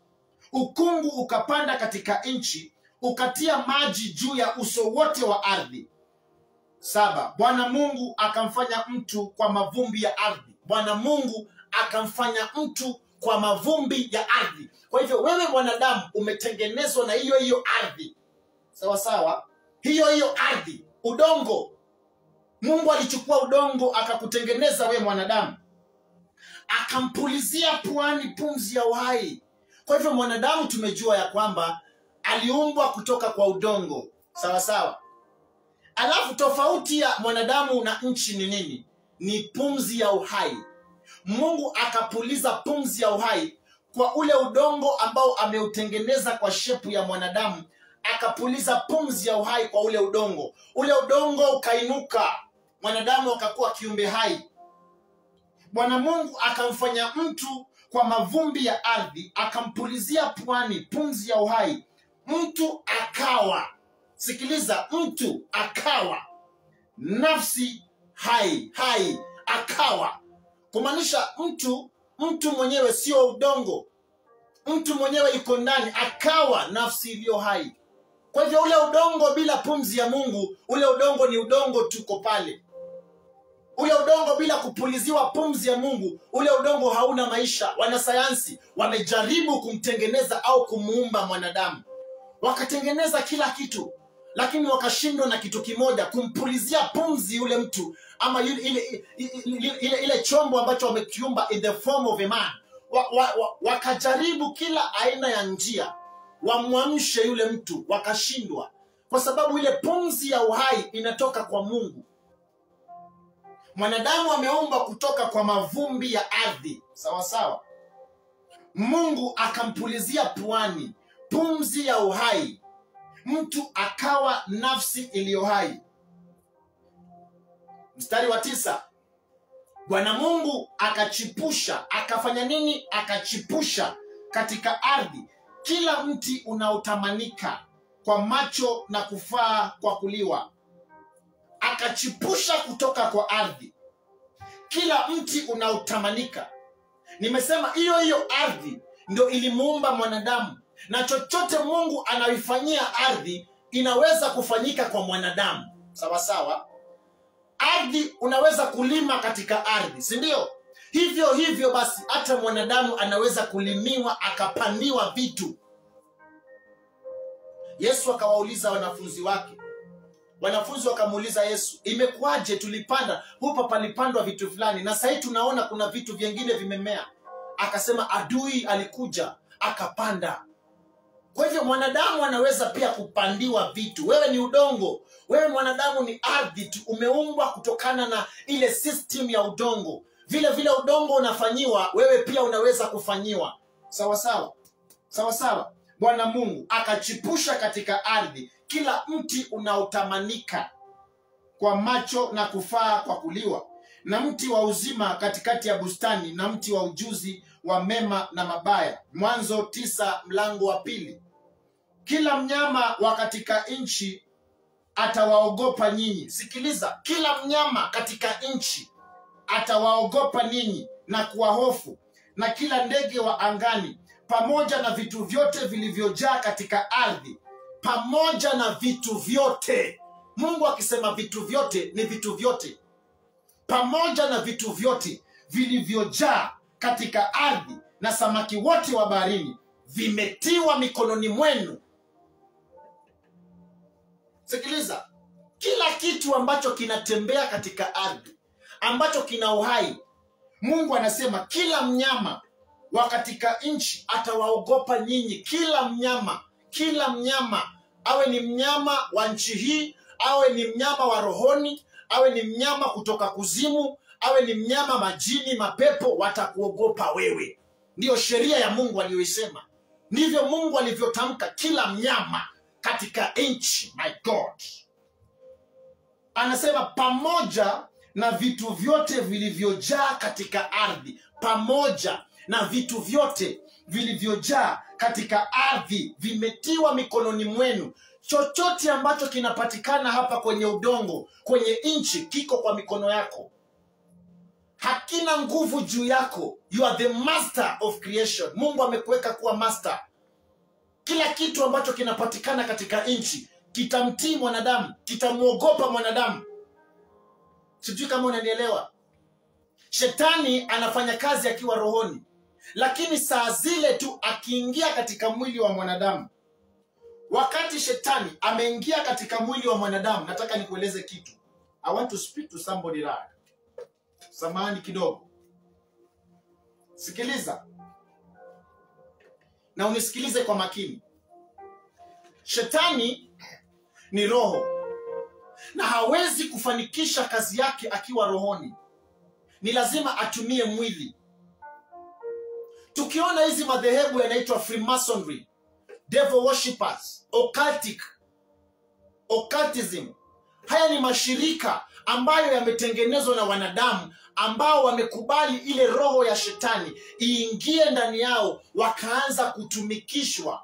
Ukungu ukapanda katika nchi ukatia maji juu ya uso wote wa ardhi. Saba bwana mungu akamfanya mtu kwa mavumbi ya ardhi. Bwana mungu akamfanya mtu kwa mavumbi ya ardhi kwa hivyo wewe mwanadamu umetengenezwa na hiyo hiyo ardhi sawa sawa hiyo hiyo ardhi udongo mungu alichukua udongo akakutengeneza wewe mwanadamu akampulizia puani pumzi ya uhai. Kwa hivyo mwanadamu tumejua ya kwamba aliumbwa kutoka kwa udongo, sawa sawa. Alafu tofauti ya mwanadamu na nchi ni nini? Ni pumzi ya uhai. Mungu akapuliza pumzi ya uhai kwa ule udongo ambao ameutengeneza kwa shepu ya mwanadamu, akapuliza pumzi ya uhai kwa ule udongo. Ule udongo ukainuka, mwanadamu akakuwa kiumbe hai. Bwana Mungu akamfanya mtu kwa mavumbi ya ardhi, akampulizia pwani pumzi ya uhai, mtu akawa. Sikiliza, mtu akawa nafsi hai hai, akawa kumaanisha mtu mtu mwenyewe sio udongo, mtu mwenyewe yuko ndani, akawa nafsi iliyo hai. Kwa hivyo ule udongo bila pumzi ya Mungu, ule udongo ni udongo, tuko pale. Ule udongo bila kupuliziwa pumzi ya Mungu, ule udongo hauna maisha. Wanasayansi wamejaribu kumtengeneza au kumuumba mwanadamu, wakatengeneza kila kitu, lakini wakashindwa na kitu kimoja, kumpulizia pumzi yule mtu ama yule, ile, ile, ile, ile chombo ambacho wamekiumba in the form of a man. Wa, wa, wa, wakajaribu kila aina ya njia wamwamshe yule mtu, wakashindwa, kwa sababu ile pumzi ya uhai inatoka kwa Mungu. Mwanadamu ameumba kutoka kwa mavumbi ya ardhi, sawa sawa. Mungu akampulizia puani pumzi ya uhai, mtu akawa nafsi iliyo hai. Mstari wa tisa, Bwana Mungu akachipusha, akafanya nini? Akachipusha katika ardhi kila mti unaotamanika kwa macho na kufaa kwa kuliwa. Akachipusha kutoka kwa ardhi kila mti unaotamanika. Nimesema hiyo hiyo ardhi ndo ilimuumba mwanadamu, na chochote Mungu anaifanyia ardhi inaweza kufanyika kwa mwanadamu, sawa sawa. Ardhi unaweza kulima katika ardhi, si ndio? Hivyo hivyo basi, hata mwanadamu anaweza kulimiwa akapandiwa vitu. Yesu akawauliza wanafunzi wake, wanafunzi wakamuuliza Yesu, imekuwaje tulipanda hupa palipandwa vitu fulani na sahii tunaona kuna vitu vingine vimemea? Akasema adui alikuja akapanda. Kwa hivyo mwanadamu anaweza pia kupandiwa vitu. Wewe ni udongo, wewe mwanadamu ni ardhi tu, umeumbwa kutokana na ile system ya udongo. Vile vile udongo unafanyiwa, wewe pia unaweza kufanyiwa. Sawa sawa, sawa sawa. Bwana Mungu akachipusha katika ardhi kila mti unaotamanika kwa macho na kufaa kwa kuliwa, na mti wa uzima katikati ya bustani, na mti wa ujuzi wa mema na mabaya. Mwanzo tisa mlango wa pili. Kila mnyama wa katika nchi atawaogopa nyinyi. Sikiliza, kila mnyama katika nchi atawaogopa ninyi na kuwahofu, na kila ndege wa angani, pamoja na vitu vyote vilivyojaa katika ardhi, pamoja na vitu vyote. Mungu akisema vitu vyote ni vitu vyote, pamoja na vitu vyote vilivyojaa katika ardhi, na samaki wote wa baharini, vimetiwa mikononi mwenu. Sikiliza, kila kitu ambacho kinatembea katika ardhi ambacho kina uhai, Mungu anasema kila mnyama wa katika nchi atawaogopa nyinyi. Kila mnyama, kila mnyama, awe ni mnyama wa nchi hii, awe ni mnyama wa rohoni, awe ni mnyama kutoka kuzimu, awe ni mnyama majini, mapepo, watakuogopa wewe. Ndiyo sheria ya Mungu aliyoisema, ndivyo Mungu alivyotamka. Kila mnyama katika nchi, my God, anasema pamoja na vitu vyote vilivyojaa katika ardhi, pamoja na vitu vyote vilivyojaa katika ardhi vimetiwa mikononi mwenu. Chochote ambacho kinapatikana hapa kwenye udongo, kwenye nchi, kiko kwa mikono yako, hakina nguvu juu yako. You are the master of creation. Mungu amekuweka kuwa master. Kila kitu ambacho kinapatikana katika nchi kitamtii mwanadamu, kitamwogopa mwanadamu. Sijui kama unanielewa. Shetani anafanya kazi akiwa rohoni, lakini saa zile tu akiingia katika mwili wa mwanadamu, wakati shetani ameingia katika mwili wa mwanadamu, nataka nikueleze kitu. I want to speak to somebody kidogo. sikiliza na unisikilize kwa makini. Shetani ni roho. Na hawezi kufanikisha kazi yake akiwa rohoni. Ni lazima atumie mwili. Tukiona hizi madhehebu yanaitwa freemasonry devil worshippers occultic occultism haya ni mashirika ambayo yametengenezwa na wanadamu ambao wamekubali ile roho ya shetani iingie ndani yao wakaanza kutumikishwa.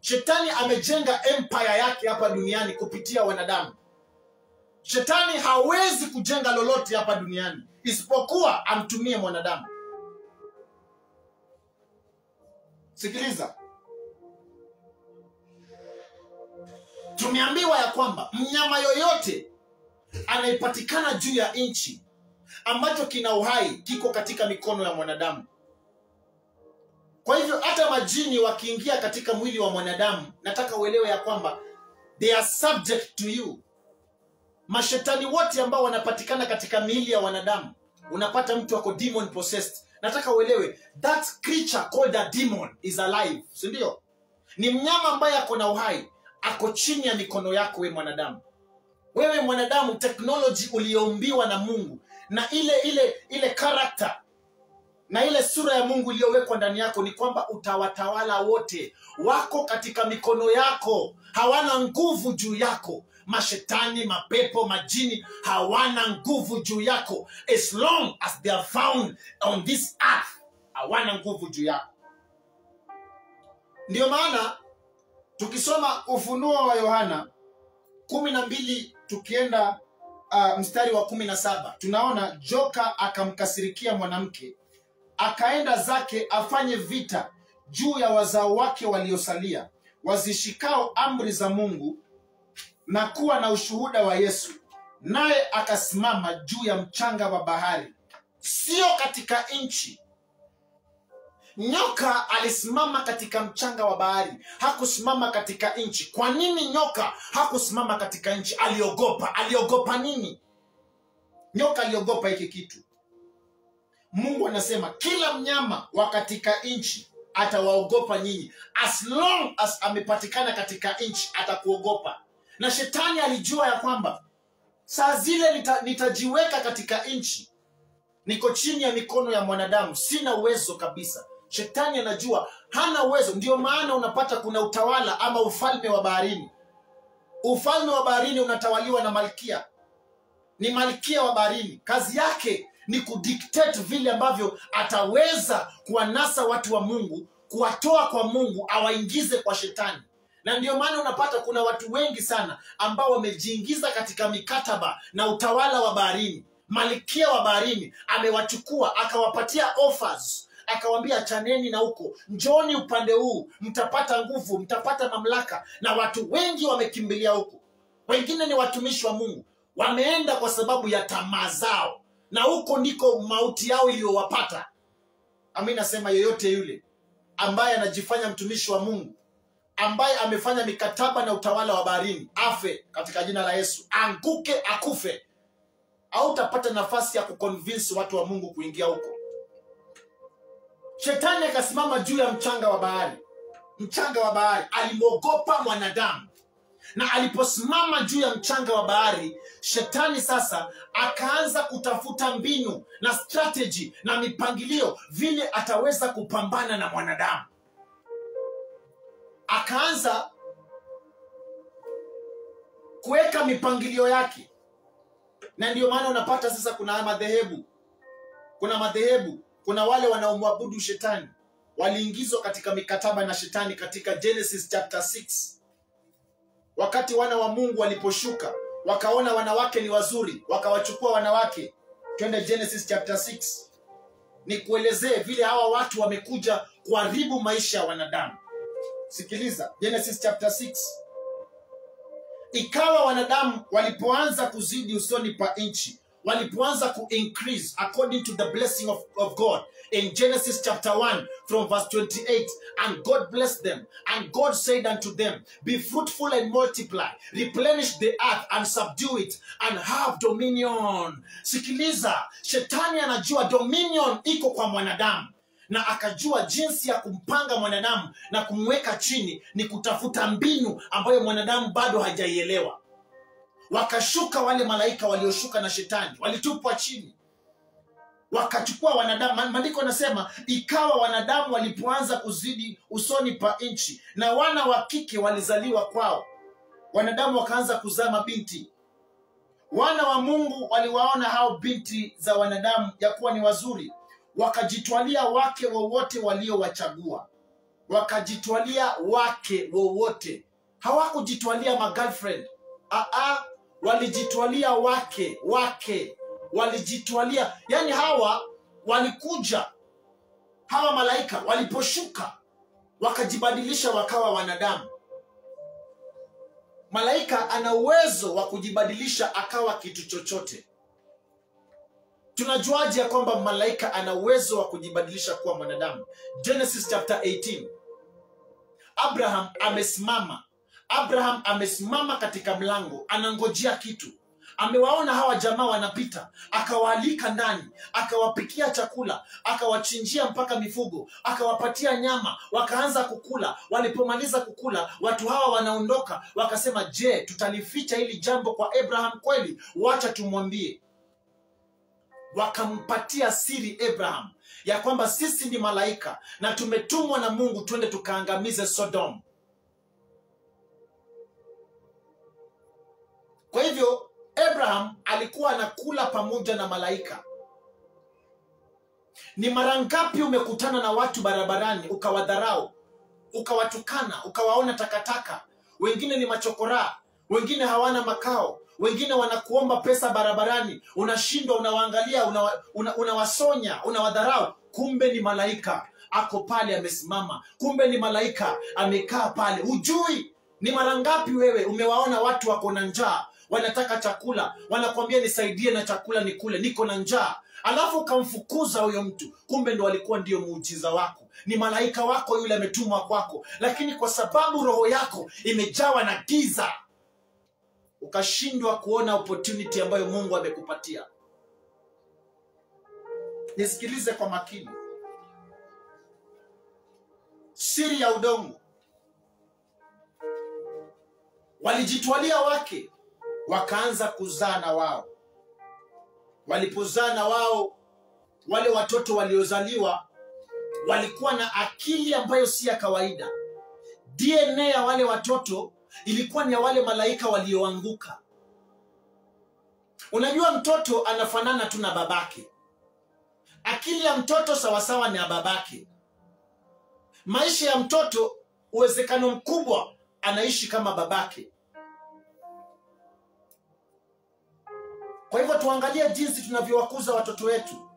Shetani amejenga empire yake hapa duniani kupitia wanadamu. Shetani hawezi kujenga lolote hapa duniani isipokuwa amtumie mwanadamu. Sikiliza. Tumeambiwa ya kwamba mnyama yoyote anayepatikana juu ya nchi ambacho kina uhai kiko katika mikono ya mwanadamu. Kwa hivyo hata majini wakiingia katika mwili wa mwanadamu nataka uelewe ya kwamba they are subject to you. Mashetani wote ambao wanapatikana katika miili ya wanadamu unapata mtu ako demon possessed. Nataka uelewe that creature called a demon is alive si ndio? Ni mnyama ambaye ako na uhai ako chini ya mikono yako we mwanadamu. Wewe mwanadamu teknoloji uliyoumbiwa na mungu na ile ile ile karakta na ile sura ya mungu iliyowekwa ndani yako ni kwamba utawatawala wote. Wako katika mikono yako hawana nguvu juu yako. Mashetani mapepo majini hawana nguvu juu yako. As long as they are found on this earth hawana nguvu juu yako. Ndiyo maana tukisoma ufunuo wa yohana kumi na mbili tukienda uh, mstari wa kumi na saba tunaona joka akamkasirikia mwanamke akaenda zake afanye vita juu ya wazao wake waliosalia wazishikao amri za mungu na kuwa na ushuhuda wa yesu. Naye akasimama juu ya mchanga wa bahari sio katika nchi nyoka alisimama katika mchanga wa bahari hakusimama katika nchi. Kwa nini nyoka hakusimama katika nchi? Aliogopa. Aliogopa nini? Nyoka aliogopa hiki kitu. Mungu anasema kila mnyama wa katika nchi atawaogopa nyinyi. As long as amepatikana katika nchi atakuogopa. Na shetani alijua ya kwamba saa zile nita, nitajiweka katika nchi niko chini ya mikono ya mwanadamu sina uwezo kabisa shetani anajua hana uwezo. Ndio maana unapata kuna utawala ama ufalme wa baharini. Ufalme wa baharini unatawaliwa na malkia. Ni malkia wa baharini. Kazi yake ni kudictate vile ambavyo ataweza kuwanasa watu wa mungu kuwatoa kwa mungu awaingize kwa shetani. Na ndio maana unapata kuna watu wengi sana ambao wamejiingiza katika mikataba na utawala wa baharini. Malkia wa baharini amewachukua akawapatia offers akawambia chaneni na huko. Njoni upande huu. Mtapata nguvu mtapata mamlaka. Na watu wengi wamekimbilia huko. Wengine ni watumishi wa mungu. Wameenda kwa sababu ya tamaa zao. Na huko ndiko mauti yao iliyowapata. Ami nasema yeyote yule ambaye anajifanya mtumishi wa mungu ambaye amefanya mikataba na utawala wa baharini afe katika jina la yesu. Anguke akufe. Au utapata nafasi ya kuconvince watu wa mungu kuingia huko shetani akasimama juu ya mchanga wa bahari. Mchanga wa bahari. Alimwogopa mwanadamu. Na aliposimama juu ya mchanga wa bahari shetani sasa akaanza kutafuta mbinu na strategy na mipangilio vile ataweza kupambana na mwanadamu. Akaanza kuweka mipangilio yake. Na ndiyo maana unapata sasa kuna madhehebu. Kuna madhehebu kuna wale wanaomwabudu shetani. Waliingizwa katika mikataba na shetani katika genesis chapter 6 wakati wana wa mungu waliposhuka wakaona wanawake ni wazuri wakawachukua wanawake. Twende genesis chapter 6 nikuelezee vile hawa watu wamekuja kuharibu maisha ya wanadamu. Sikiliza genesis chapter 6 ikawa wanadamu walipoanza kuzidi usoni pa nchi walipoanza ku increase according to the blessing of, of god in genesis chapter 1 from verse 28 and god blessed them and god said unto them be fruitful and multiply replenish the earth and subdue it and have dominion. Sikiliza shetani anajua dominion iko kwa mwanadamu na akajua jinsi ya kumpanga mwanadamu na kumweka chini ni kutafuta mbinu ambayo mwanadamu bado hajaielewa wakashuka wale malaika walioshuka na shetani walitupwa chini. Wakachukua wanadamu Ma- maandiko anasema ikawa wanadamu walipoanza kuzidi usoni pa nchi na wana wa kike walizaliwa kwao. Wanadamu wakaanza kuzaa mabinti. Wana wa mungu waliwaona hao binti za wanadamu ya kuwa ni wazuri. Wakajitwalia wake wowote waliowachagua. Wakajitwalia wake wowote. Hawakujitwalia magirlfriend walijitwalia wake wake. Walijitwalia. Yani hawa walikuja hawa malaika waliposhuka wakajibadilisha wakawa wanadamu. Malaika ana uwezo wa kujibadilisha akawa kitu chochote. Tunajuaje ya kwamba malaika ana uwezo wa kujibadilisha kuwa mwanadamu? Genesis chapter 18 abraham amesimama abraham amesimama katika mlango anangojea kitu. Amewaona hawa jamaa wanapita akawaalika ndani akawapikia chakula akawachinjia mpaka mifugo akawapatia nyama. Wakaanza kukula. Walipomaliza kukula watu hawa wanaondoka wakasema je tutalificha hili jambo kwa abraham kweli? Wacha tumwambie. Wakampatia siri abraham ya kwamba sisi ni malaika na tumetumwa na mungu twende tukaangamize sodom kwa hivyo abraham alikuwa anakula pamoja na malaika. Ni mara ngapi umekutana na watu barabarani ukawadharau ukawatukana ukawaona takataka? Wengine ni machokoraa wengine hawana makao wengine wanakuomba pesa barabarani unashindwa unawaangalia unawasonya, una, una unawadharau. Kumbe ni malaika ako pale amesimama. Kumbe ni malaika amekaa pale. Hujui ni mara ngapi wewe umewaona watu wako na njaa wanataka chakula wanakwambia nisaidie na chakula nikule niko na njaa. Alafu ukamfukuza huyo mtu kumbe ndo alikuwa ndio muujiza wako. Ni malaika wako yule ametumwa kwako. Lakini kwa sababu roho yako imejawa na giza ukashindwa kuona opportunity ambayo mungu amekupatia. Nisikilize kwa makini. Siri ya udongo. Walijitwalia wake wakaanza kuzaa na wao. Walipozaa na wao wale watoto waliozaliwa walikuwa na akili ambayo si ya kawaida. Dna ya wale watoto ilikuwa ni ya wale malaika walioanguka. Unajua mtoto anafanana tu na babake. Akili ya mtoto sawasawa ni ya babake. Maisha ya mtoto uwezekano mkubwa anaishi kama babake kwa hivyo tuangalie jinsi tunavyowakuza watoto wetu.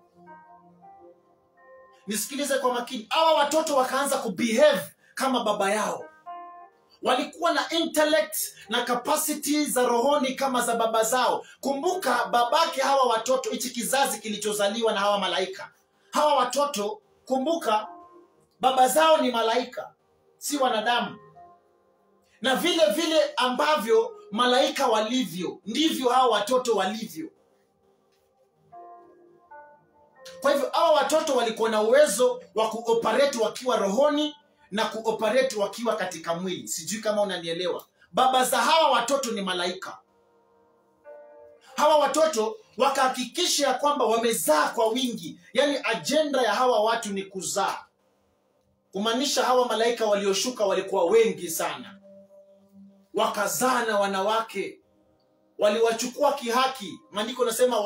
Nisikilize kwa makini. Hawa watoto wakaanza kubehave kama baba yao. Walikuwa na intellect na capacity za rohoni kama za baba zao. Kumbuka babake hawa watoto hichi kizazi kilichozaliwa na hawa malaika. Hawa watoto kumbuka baba zao ni malaika si wanadamu. Na vile vile ambavyo malaika walivyo ndivyo hawa watoto walivyo. Kwa hivyo hawa watoto walikuwa na uwezo wa kuoperate wakiwa rohoni na kuoperate wakiwa katika mwili. Sijui kama unanielewa. Baba za hawa watoto ni malaika. Hawa watoto wakahakikisha ya kwamba wamezaa kwa wingi. Yaani ajenda ya hawa watu ni kuzaa. Kumaanisha hawa malaika walioshuka walikuwa wengi sana wakazaa na wanawake. Waliwachukua kihaki. Maandiko nasema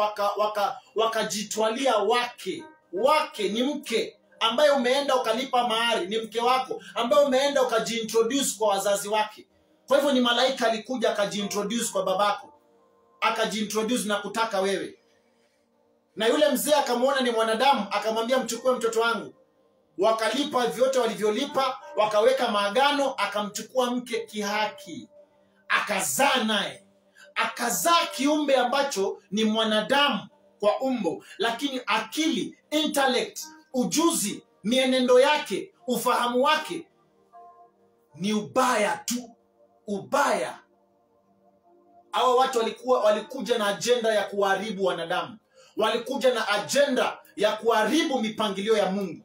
wakajitwalia waka, waka wake. Wake ni mke ambaye umeenda ukalipa mahari. Ni mke wako ambaye umeenda ukajiintroduce kwa wazazi wake. Kwa hivyo ni malaika alikuja akajiintroduce kwa babako. Akajiintroduce na kutaka wewe. Na yule mzee akamwona ni mwanadamu akamwambia mchukue mtoto wangu. Wakalipa vyote walivyolipa wakaweka maagano akamchukua mke kihaki akazaa naye. Akazaa kiumbe ambacho ni mwanadamu kwa umbo lakini akili intellect ujuzi mienendo yake ufahamu wake ni ubaya tu. Ubaya. Awa watu walikuwa walikuja na ajenda ya kuharibu wanadamu. Walikuja na ajenda ya kuharibu mipangilio ya mungu.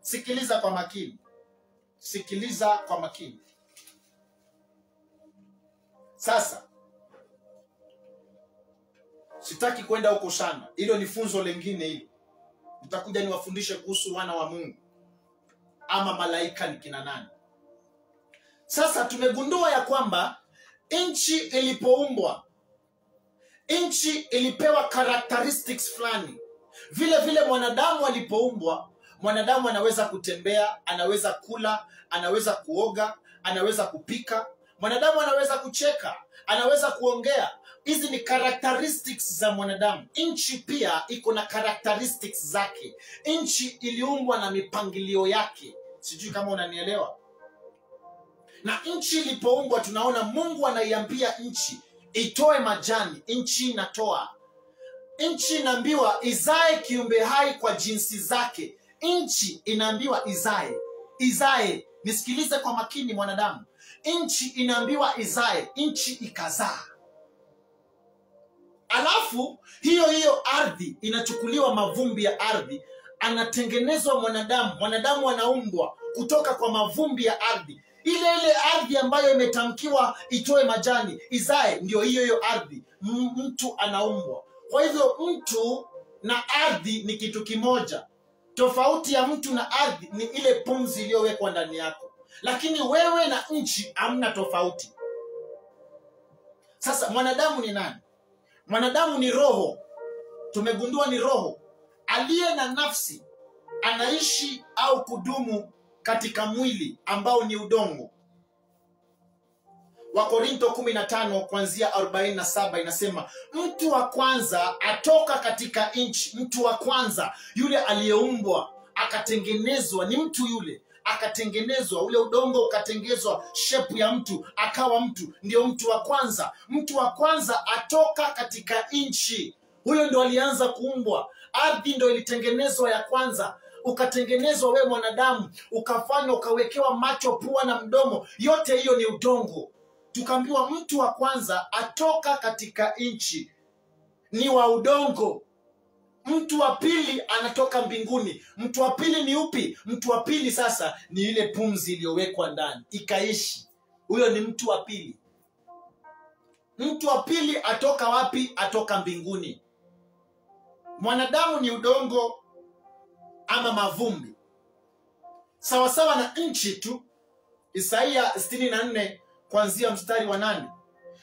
Sikiliza kwa makini. Sikiliza kwa makini sasa sitaki kwenda huko sana. Hilo ni funzo lingine. hilo nitakuja niwafundishe kuhusu wana wa mungu ama malaika ni kina nani. Sasa tumegundua ya kwamba nchi ilipoumbwa nchi ilipewa characteristics fulani. Vile vile mwanadamu alipoumbwa mwanadamu anaweza kutembea anaweza kula anaweza kuoga anaweza kupika mwanadamu anaweza kucheka anaweza kuongea. Hizi ni characteristics za mwanadamu. Nchi pia iko na characteristics zake. Nchi iliumbwa na mipangilio yake. Sijui kama unanielewa. Na nchi ilipoumbwa tunaona mungu anaiambia nchi itoe majani. Nchi inatoa. Nchi inaambiwa izae kiumbe hai kwa jinsi zake. Nchi inaambiwa izae. Izae. Nisikilize kwa makini mwanadamu nchi inaambiwa izae nchi ikazaa. Alafu hiyo hiyo ardhi inachukuliwa mavumbi ya ardhi anatengenezwa mwanadamu. Mwanadamu anaumbwa kutoka kwa mavumbi ya ardhi. Ile ile ardhi ambayo imetamkiwa itoe majani izae ndio hiyo hiyo ardhi. Mtu anaumbwa. Kwa hivyo mtu na ardhi ni kitu kimoja. Tofauti ya mtu na ardhi ni ile pumzi iliyowekwa ndani yako lakini wewe na nchi hamna tofauti. Sasa mwanadamu ni nani? Mwanadamu ni roho. Tumegundua ni roho. Aliye na nafsi anaishi au kudumu katika mwili ambao ni udongo. Wakorinto 15 kuanzia 47 inasema mtu wa kwanza atoka katika nchi mtu wa kwanza yule aliyeumbwa akatengenezwa ni mtu yule akatengenezwa ule udongo ukatengezwa shepu ya mtu akawa mtu. Ndio mtu wa kwanza. Mtu wa kwanza atoka katika nchi. Huyo ndo alianza kuumbwa. Ardhi ndo ilitengenezwa ya kwanza. Ukatengenezwa wewe mwanadamu ukafanywa ukawekewa macho pua na mdomo. Yote hiyo ni udongo. Tukaambiwa mtu wa kwanza atoka katika nchi. Ni wa udongo mtu wa pili anatoka mbinguni. Mtu wa pili ni upi? Mtu wa pili sasa ni ile pumzi iliyowekwa ndani ikaishi. Huyo ni mtu wa pili. Mtu wa pili atoka wapi? Atoka mbinguni. Mwanadamu ni udongo ama mavumbi. Sawasawa na nchi tu. Isaia 64 kuanzia mstari wa nane.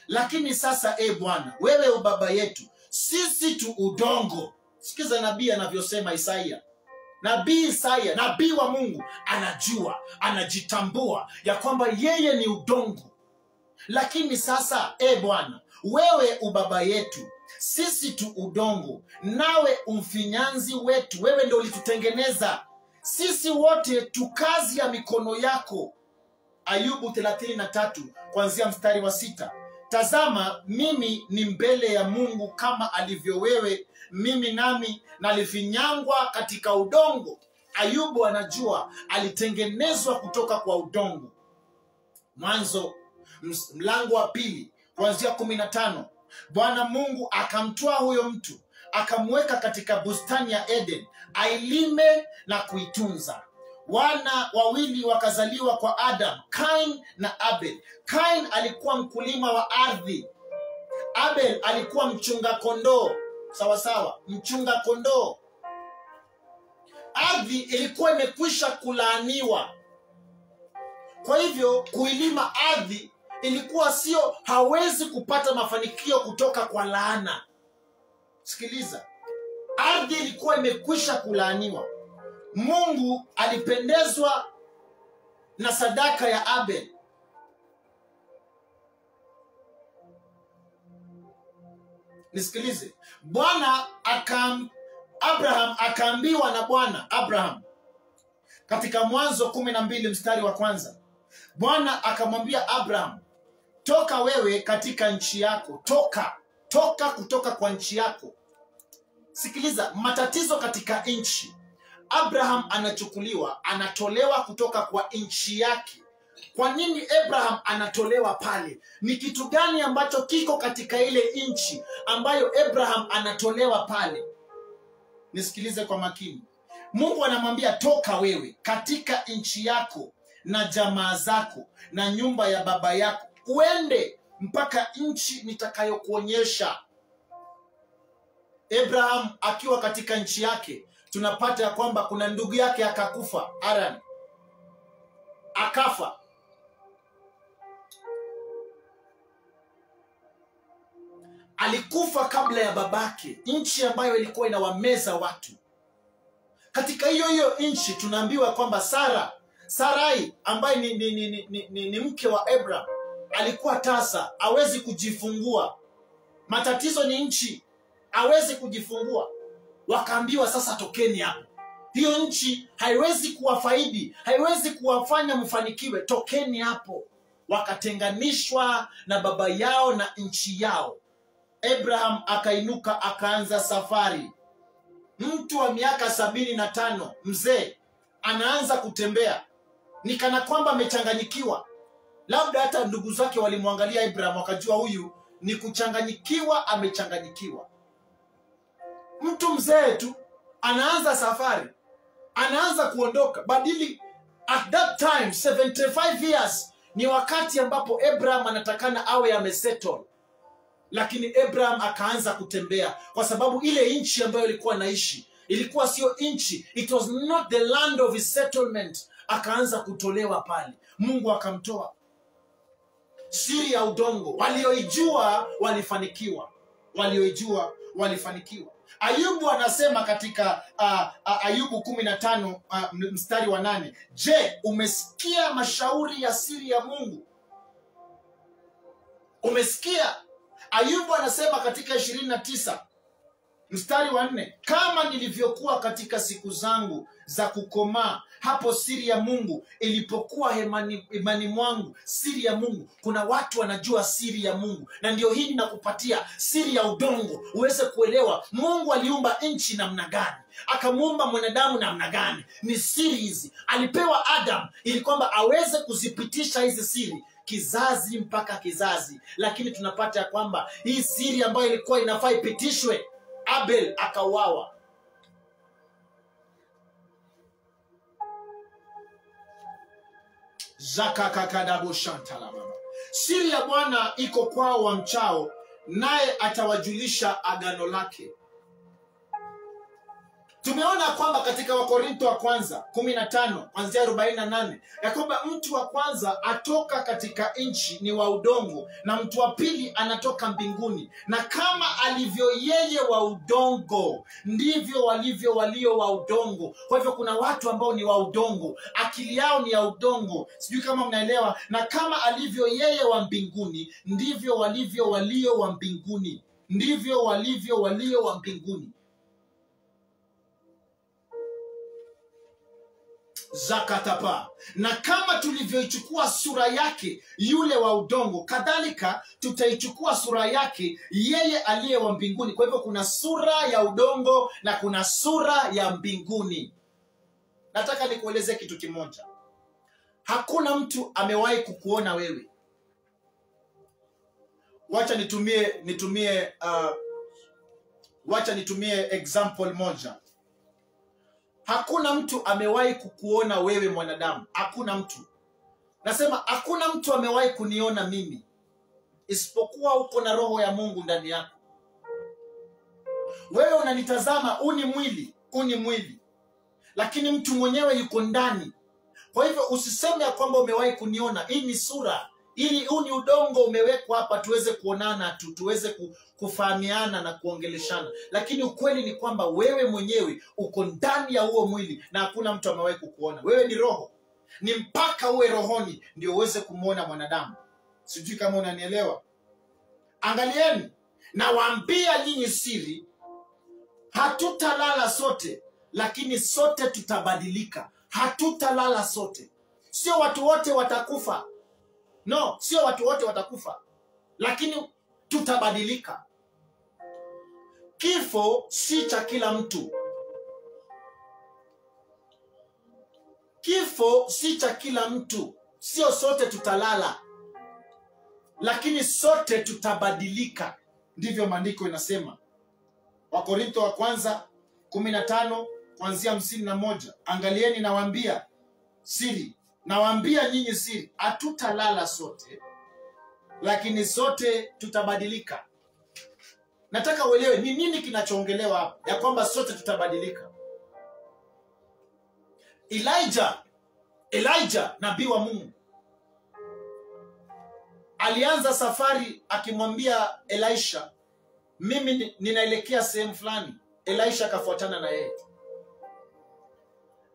Lakini sasa e bwana wewe ubaba yetu sisi tu udongo sikiza nabii anavyosema isaia nabii Isaia, nabii wa mungu anajua anajitambua ya kwamba yeye ni udongo. Lakini sasa e bwana wewe ubaba yetu sisi tu udongo nawe umfinyanzi wetu wewe ndo ulitutengeneza. Sisi wote tu kazi ya mikono yako. Ayubu 33 kuanzia mstari wa sita. Tazama mimi ni mbele ya mungu kama alivyo wewe mimi nami nalifinyangwa katika udongo. Ayubu anajua alitengenezwa kutoka kwa udongo. Mwanzo mlango wa pili kuanzia kumi na tano. Bwana mungu akamtoa huyo mtu akamweka katika bustani ya eden ailime na kuitunza. Wana wawili wakazaliwa kwa adam kain na abel. Kain alikuwa mkulima wa ardhi. Abel alikuwa mchunga kondoo sawa sawa. Mchunga kondoo. Ardhi ilikuwa imekwisha kulaaniwa. Kwa hivyo kuilima ardhi ilikuwa sio hawezi kupata mafanikio kutoka kwa laana. Sikiliza. Ardhi ilikuwa imekwisha kulaaniwa. Mungu alipendezwa na sadaka ya abel. Nisikilize bwana akam abraham akaambiwa na bwana abraham katika mwanzo kumi na mbili mstari wa kwanza bwana akamwambia abraham toka wewe katika nchi yako toka toka kutoka kwa nchi yako. Sikiliza matatizo katika nchi. Abraham anachukuliwa anatolewa kutoka kwa nchi yake kwa nini abraham anatolewa pale? Ni kitu gani ambacho kiko katika ile nchi ambayo abraham anatolewa pale? Nisikilize kwa makini. Mungu anamwambia toka wewe katika nchi yako na jamaa zako na nyumba ya baba yako uende mpaka nchi nitakayokuonyesha. Abraham akiwa katika nchi yake tunapata ya kwamba kuna ndugu yake akakufa aran akafa alikufa kabla ya babake nchi ambayo ilikuwa inawameza watu. Katika hiyo hiyo nchi tunaambiwa kwamba sara sarai ambaye ni, ni, ni, ni, ni, ni, mke wa abraham alikuwa tasa hawezi kujifungua. Matatizo ni nchi hawezi kujifungua. Wakaambiwa sasa tokeni hapo. Hiyo nchi haiwezi kuwafaidi haiwezi kuwafanya mfanikiwe. Tokeni hapo. Wakatenganishwa na baba yao na nchi yao abraham akainuka akaanza safari. Mtu wa miaka sabini na tano mzee anaanza kutembea. Ni kana kwamba amechanganyikiwa. Labda hata ndugu zake walimwangalia abraham wakajua huyu ni kuchanganyikiwa amechanganyikiwa. Mtu mzee tu anaanza safari. Anaanza kuondoka. Badili at that time 75 years ni wakati ambapo abraham anatakana awe amesettle lakini abraham akaanza kutembea kwa sababu ile nchi ambayo ilikuwa naishi ilikuwa sio nchi it was not the land of his settlement. Akaanza kutolewa pale. Mungu akamtoa. Siri ya udongo. Walioijua walifanikiwa. Walioijua walifanikiwa. Ayubu anasema katika uh, uh, ayubu kumi na tano uh, mstari wa nane je umesikia mashauri ya siri ya mungu? Umesikia ayubu anasema katika ishirini na tisa mstari wa nne kama nilivyokuwa katika siku zangu za kukomaa hapo siri ya mungu ilipokuwa hemani, hemani mwangu siri ya mungu kuna watu wanajua siri ya mungu. Na ndio hii ninakupatia siri ya udongo uweze kuelewa mungu aliumba nchi namna gani? Akamuumba mwanadamu namna gani? Ni siri hizi. Alipewa adam ili kwamba aweze kuzipitisha hizi siri kizazi mpaka kizazi. Lakini tunapata ya kwamba hii siri ambayo ilikuwa inafaa ipitishwe abel akauawa siri ya bwana iko kwao wa mchao naye atawajulisha agano lake tumeona kwamba katika wakorinto wa kwanza 15 kwanzia 48 ya kwamba mtu wa kwanza atoka katika nchi ni wa udongo na mtu wa pili anatoka mbinguni. Na kama alivyo yeye wa udongo ndivyo walivyo walio wa udongo. Kwa hivyo kuna watu ambao ni wa udongo. Akili yao ni ya udongo. Sijui kama mnaelewa. Na kama alivyo yeye wa mbinguni ndivyo walivyo walio wa mbinguni. Ndivyo walivyo walio wa mbinguni zakatapa. Na kama tulivyoichukua sura yake yule wa udongo kadhalika tutaichukua sura yake yeye aliye wa mbinguni. Kwa hivyo kuna sura ya udongo na kuna sura ya mbinguni. Nataka nikueleze kitu kimoja. Hakuna mtu amewahi kukuona wewe. Wacha nitumie nitumie uh, wacha nitumie example moja hakuna mtu amewahi kukuona wewe mwanadamu. Hakuna mtu. Nasema hakuna mtu amewahi kuniona mimi. Isipokuwa uko na roho ya mungu ndani yako. Wewe unanitazama uni mwili uni mwili. Lakini mtu mwenyewe yuko ndani. Kwa hivyo usiseme ya kwamba umewahi kuniona. Hii ni sura ili huu ni udongo umewekwa hapa tuweze kuonana tu tuweze kufahamiana na kuongeleshana. Lakini ukweli ni kwamba wewe mwenyewe uko ndani ya huo mwili na hakuna mtu amewahi kukuona. Wewe ni roho. Ni mpaka uwe rohoni ndio uweze kumwona mwanadamu. Sijui kama unanielewa. Angalieni nawaambia nyinyi siri hatutalala sote lakini sote tutabadilika. Hatutalala sote. Sio watu wote watakufa no sio watu wote watakufa lakini tutabadilika. Kifo si cha kila mtu. Kifo si cha kila mtu. Sio sote tutalala lakini sote tutabadilika ndivyo maandiko inasema. Wakorintho wa kwanza 15 kuanzia hamsini na moja. Angalieni nawaambia siri nawaambia nyinyi siri hatutalala sote lakini sote tutabadilika. Nataka uelewe ni nini kinachoongelewa hapa ya kwamba sote tutabadilika. Elijah elijah nabii wa mungu alianza safari akimwambia elisha mimi ninaelekea sehemu fulani. Elisha akafuatana na yeye.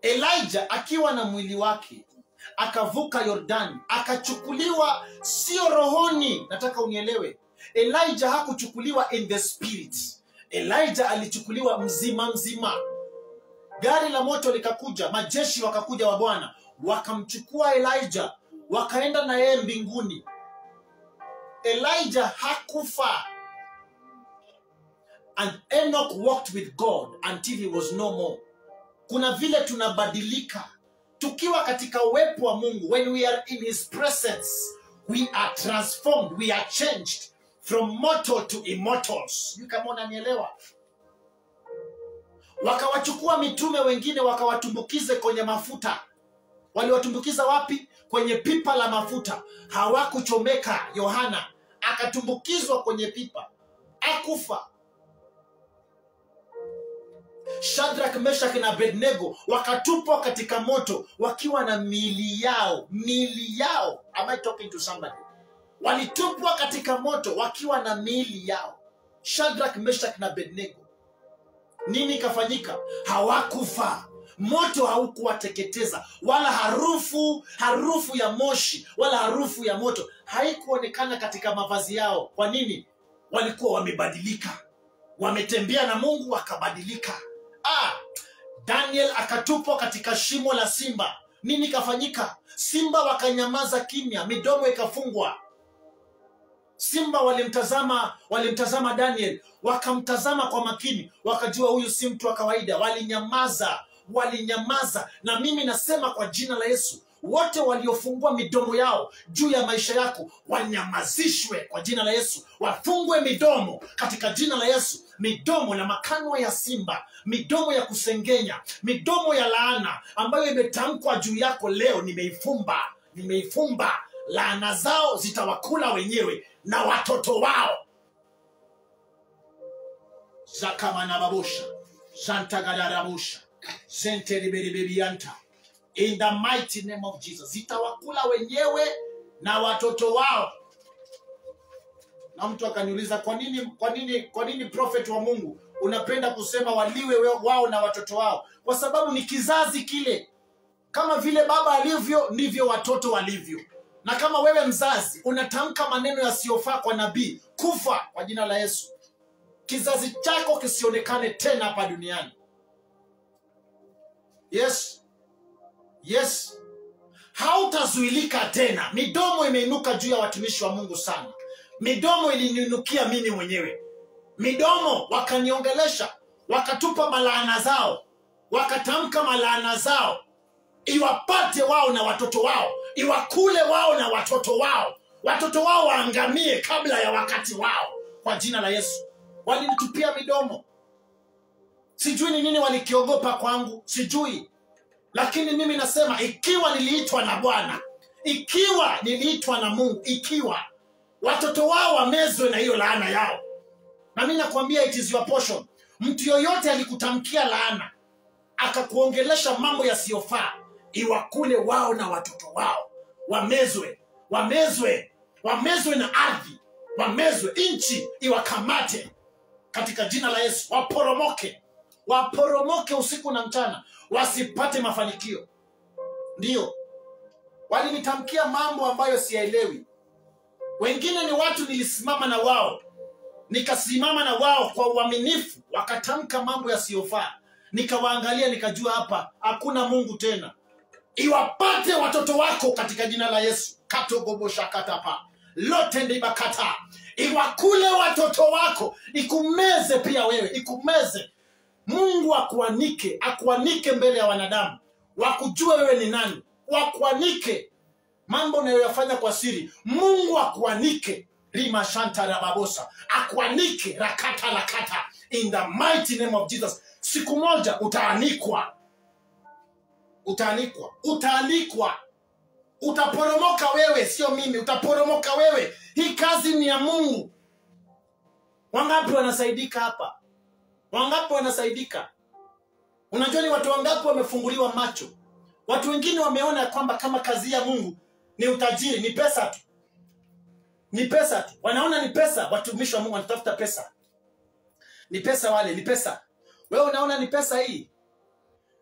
Elijah akiwa na mwili wake akavuka yordani akachukuliwa sio rohoni. Nataka unielewe elijah hakuchukuliwa in the spirit. Elijah alichukuliwa mzima mzima. Gari la moto likakuja majeshi wakakuja wa bwana wakamchukua elijah wakaenda na yeye mbinguni. Elijah hakufa. And enoch walked with god until he was no more. Kuna vile tunabadilika tukiwa katika uwepo wa mungu when we are in his presence we are transformed we are changed from mortal to immortals. Kama unanielewa. Wakawachukua mitume wengine wakawatumbukize kwenye mafuta. Waliwatumbukiza wapi? Kwenye pipa la mafuta. Hawakuchomeka yohana. Akatumbukizwa kwenye pipa. Akufa shadrak meshak na abednego wakatupwa katika moto wakiwa na miili yao miili yao. Am I talking to somebody? Walitupwa katika moto wakiwa na miili yao. Shadrak meshak na abednego. Nini ikafanyika hawakufa. Moto haukuwateketeza wala harufu harufu ya moshi wala harufu ya moto haikuonekana katika mavazi yao. Kwa nini? Walikuwa wamebadilika. Wametembea na mungu wakabadilika ah, daniel akatupwa katika shimo la simba. Nini kafanyika? Simba wakanyamaza kimya midomo ikafungwa. Simba walimtazama walimtazama daniel wakamtazama kwa makini wakajua huyu si mtu wa kawaida. Walinyamaza walinyamaza. Na mimi nasema kwa jina la yesu wote waliofungua midomo yao juu ya maisha yako wanyamazishwe kwa jina la yesu. Wafungwe midomo katika jina la yesu midomo na makanwa ya simba midomo ya kusengenya midomo ya laana ambayo imetamkwa juu yako leo nimeifumba nimeifumba. Laana zao zitawakula wenyewe na watoto wao. Zakamanababosha zantagadaramusha senteriberibebianta in the mighty name of jesus zitawakula wenyewe na watoto wao na mtu akaniuliza kwa nini kwa nini kwa nini prophet wa mungu unapenda kusema waliwe wao na watoto wao? Kwa sababu ni kizazi kile. Kama vile baba alivyo ndivyo watoto walivyo. Na kama wewe mzazi unatamka maneno yasiyofaa kwa nabii kufa kwa jina la yesu. Kizazi chako kisionekane tena hapa duniani. Yes. Yes. Hautazuilika tena. Midomo imeinuka juu ya watumishi wa mungu sana midomo ilininukia mimi mwenyewe. Midomo wakaniongelesha wakatupa malaana zao wakatamka malaana zao. Iwapate wao na watoto wao iwakule wao na watoto wao. Watoto wao waangamie kabla ya wakati wao. Kwa jina la yesu. Walinitupia midomo. Sijui ni nini walikiogopa kwangu sijui. Lakini mimi nasema ikiwa niliitwa na bwana ikiwa niliitwa na mungu ikiwa watoto wao wamezwe na hiyo laana yao. Na mi nakwambia it is your portion. Mtu yoyote alikutamkia laana akakuongelesha mambo yasiyofaa iwakule wao na watoto wao. Wamezwe wamezwe wamezwe na ardhi wamezwe. Nchi iwakamate katika jina la yesu. Waporomoke waporomoke usiku na mchana wasipate mafanikio. Ndiyo walinitamkia mambo ambayo siyaelewi wengine ni watu nilisimama na wao nikasimama na wao kwa uaminifu wakatamka mambo yasiyofaa. Nikawaangalia nikajua hapa hakuna mungu tena. Iwapate watoto wako katika jina la yesu. Katogoboshakatapa lote ndibakata. Iwakule watoto wako. Ikumeze pia wewe. Ikumeze. Mungu akuanike akuanike mbele ya wanadamu. Wakujue wewe ni nani. Wakuanike mambo unayoyafanya kwa siri mungu akuanike. Rimashanta rababosa akuanike. Rakata rakata. In the mighty name of jesus. Siku moja utaanikwa. Utaanikwa. Utaanikwa utaporomoka wewe sio mimi. Utaporomoka wewe. Hii kazi ni ya mungu. Wangapi wanasaidika hapa? Wangapi wanasaidika? Unajua ni watu wangapi wamefunguliwa macho? Watu wengine wameona kwamba kama kazi ya mungu ni utajiri ni pesa tu. Ni pesa tu. Wanaona ni pesa watumishi wa mungu wanatafuta pesa. Ni pesa wale ni pesa. Wewe unaona ni pesa hii?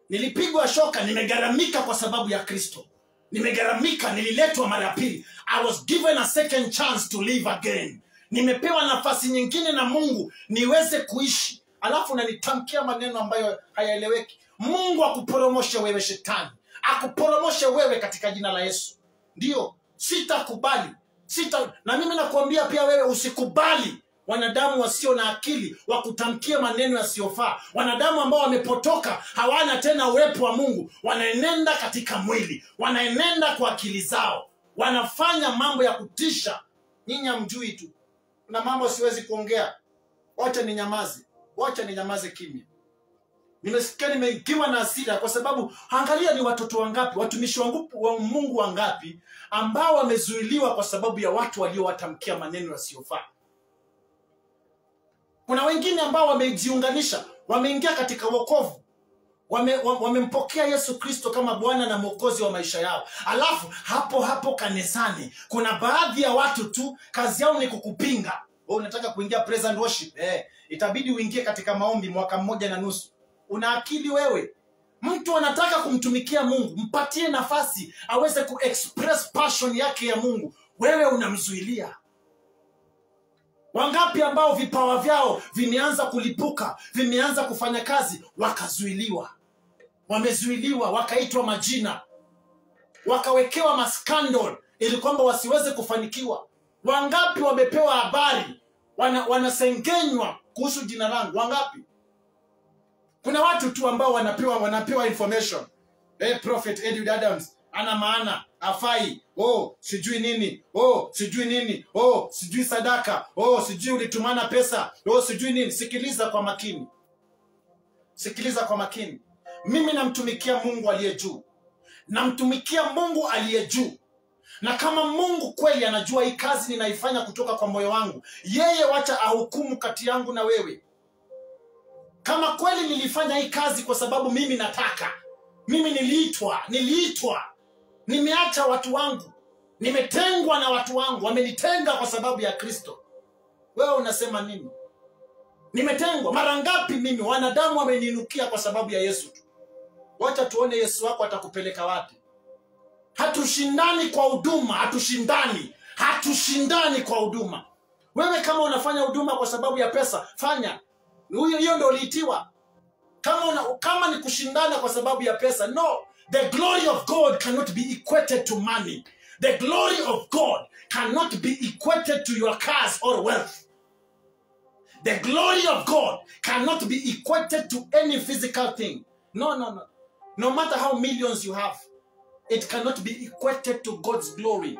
Nilipigwa shoka nimegaramika kwa sababu ya kristo. Nimegaramika nililetwa mara pili. I was given a second chance to live again. Nimepewa nafasi nyingine na mungu niweze kuishi. Alafu nanitamkia maneno ambayo hayaeleweki. Mungu akuporomoshe wewe shetani. Akuporomoshe wewe katika jina la yesu ndiyo sitakubali. Sita na mimi nakuambia pia wewe usikubali wanadamu wasio na akili wakutamkia maneno yasiyofaa. Wanadamu ambao wamepotoka hawana tena uwepo wa mungu. Wanaenenda katika mwili wanaenenda kwa akili zao. Wanafanya mambo ya kutisha. Nyinyi hamjui tu. Na mambo siwezi kuongea. Wacha ni nyamazi wacha ni nyamazi kimya nimesikia nimeingiwa na asira kwa sababu angalia ni watoto wangapi watumishi wangu, wa mungu wangapi ambao wamezuiliwa kwa sababu ya watu waliowatamkia maneno yasiyofaa. Kuna wengine ambao wamejiunganisha wameingia katika wokovu. Wame- wamempokea yesu kristo kama bwana na mwokozi wa maisha yao. Alafu hapo hapo kanisani kuna baadhi ya watu tu kazi yao ni kukupinga. Wewe unataka kuingia worship? Eh, itabidi uingie katika maombi mwaka mmoja na nusu una akili wewe. Mtu anataka kumtumikia mungu mpatie nafasi aweze kuexpress passion yake ya mungu. Wewe unamzuilia. Wangapi ambao vipawa vyao vimeanza kulipuka vimeanza kufanya kazi wakazuiliwa. Wamezuiliwa wakaitwa majina. Wakawekewa maskandal ili kwamba wasiweze kufanikiwa. Wangapi wamepewa habari wanasengenywa wana, kuhusu jina langu? Wangapi kuna watu tu ambao wanapewa wanapewa information. Hey, prophet edward adams ana maana afai oh sijui nini. Oh sijui nini. Oh sijui sadaka. Oh sijui ulitumana pesa. Oh sijui nini. Sikiliza kwa makini. Sikiliza kwa makini. Mimi namtumikia mungu aliye juu. Namtumikia mungu aliye juu. Na kama mungu kweli anajua hii kazi ninaifanya kutoka kwa moyo wangu yeye wacha ahukumu kati yangu na wewe kama kweli nilifanya hii kazi kwa sababu mimi nataka mimi niliitwa niliitwa nimeacha watu wangu nimetengwa na watu wangu wamenitenga kwa sababu ya kristo. Wewe unasema nini? Nimetengwa. Mara ngapi mimi wanadamu wameniinukia kwa sababu ya yesu tu? Wacha tuone yesu wako atakupeleka wapi. Hatushindani kwa huduma hatushindani. Hatushindani kwa huduma. Wewe kama unafanya huduma kwa sababu ya pesa fanya huyo hiyo ndio uliitiwa kama, una, kama ni kushindana kwa sababu ya pesa no. The glory of god cannot be equated to money. The glory of god cannot be equated to your cars or wealth. The glory of god cannot be equated to any physical thing. No no no. No matter how millions you have it cannot be equated to god's glory.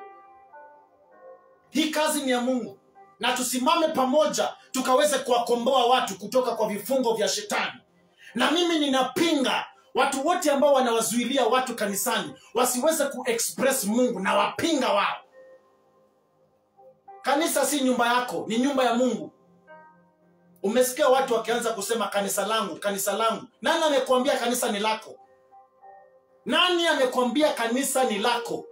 Hii kazi ni ya mungu na tusimame pamoja tukaweze kuwakomboa watu kutoka kwa vifungo vya shetani. Na mimi ninapinga watu wote ambao wanawazuilia watu kanisani wasiweze kuexpress mungu na wapinga wao. Kanisa si nyumba yako ni nyumba ya mungu. Umesikia watu wakianza kusema kanisa langu kanisa langu. Nani amekuambia kanisa ni lako? Nani amekwambia kanisa ni lako?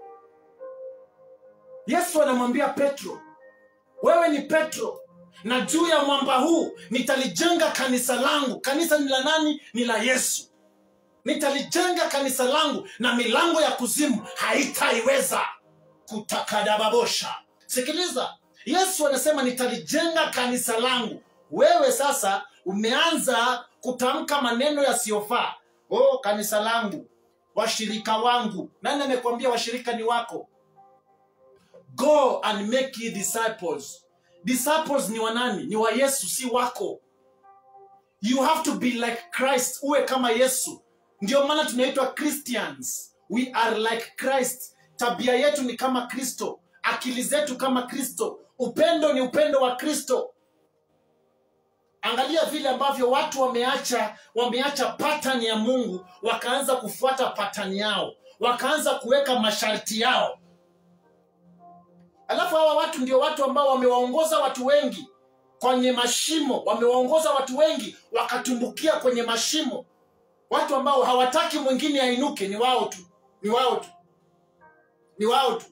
Yesu anamwambia petro wewe ni petro na juu ya mwamba huu nitalijenga kanisa langu. Kanisa ni la nani? Ni la yesu. Nitalijenga kanisa langu na milango ya kuzimu haitaiweza kutakadababosha. Sikiliza yesu anasema nitalijenga kanisa langu. Wewe sasa umeanza kutamka maneno yasiyofaa. Oh kanisa langu washirika wangu. Nani amekwambia washirika ni wako go and make ye disciples. Disciples ni wanani ni wa yesu si wako. You have to be like christ uwe kama yesu. Ndio maana tunaitwa christians. We are like christ. Tabia yetu ni kama kristo. Akili zetu kama kristo. Upendo ni upendo wa kristo. Angalia vile ambavyo watu wameacha wameacha pattern ya mungu wakaanza kufuata patani yao wakaanza kuweka masharti yao alafu hawa watu ndio watu ambao wamewaongoza watu wengi kwenye mashimo wamewaongoza watu wengi wakatumbukia kwenye mashimo. Watu ambao hawataki mwingine ainuke ni wao tu ni wao tu ni wao tu.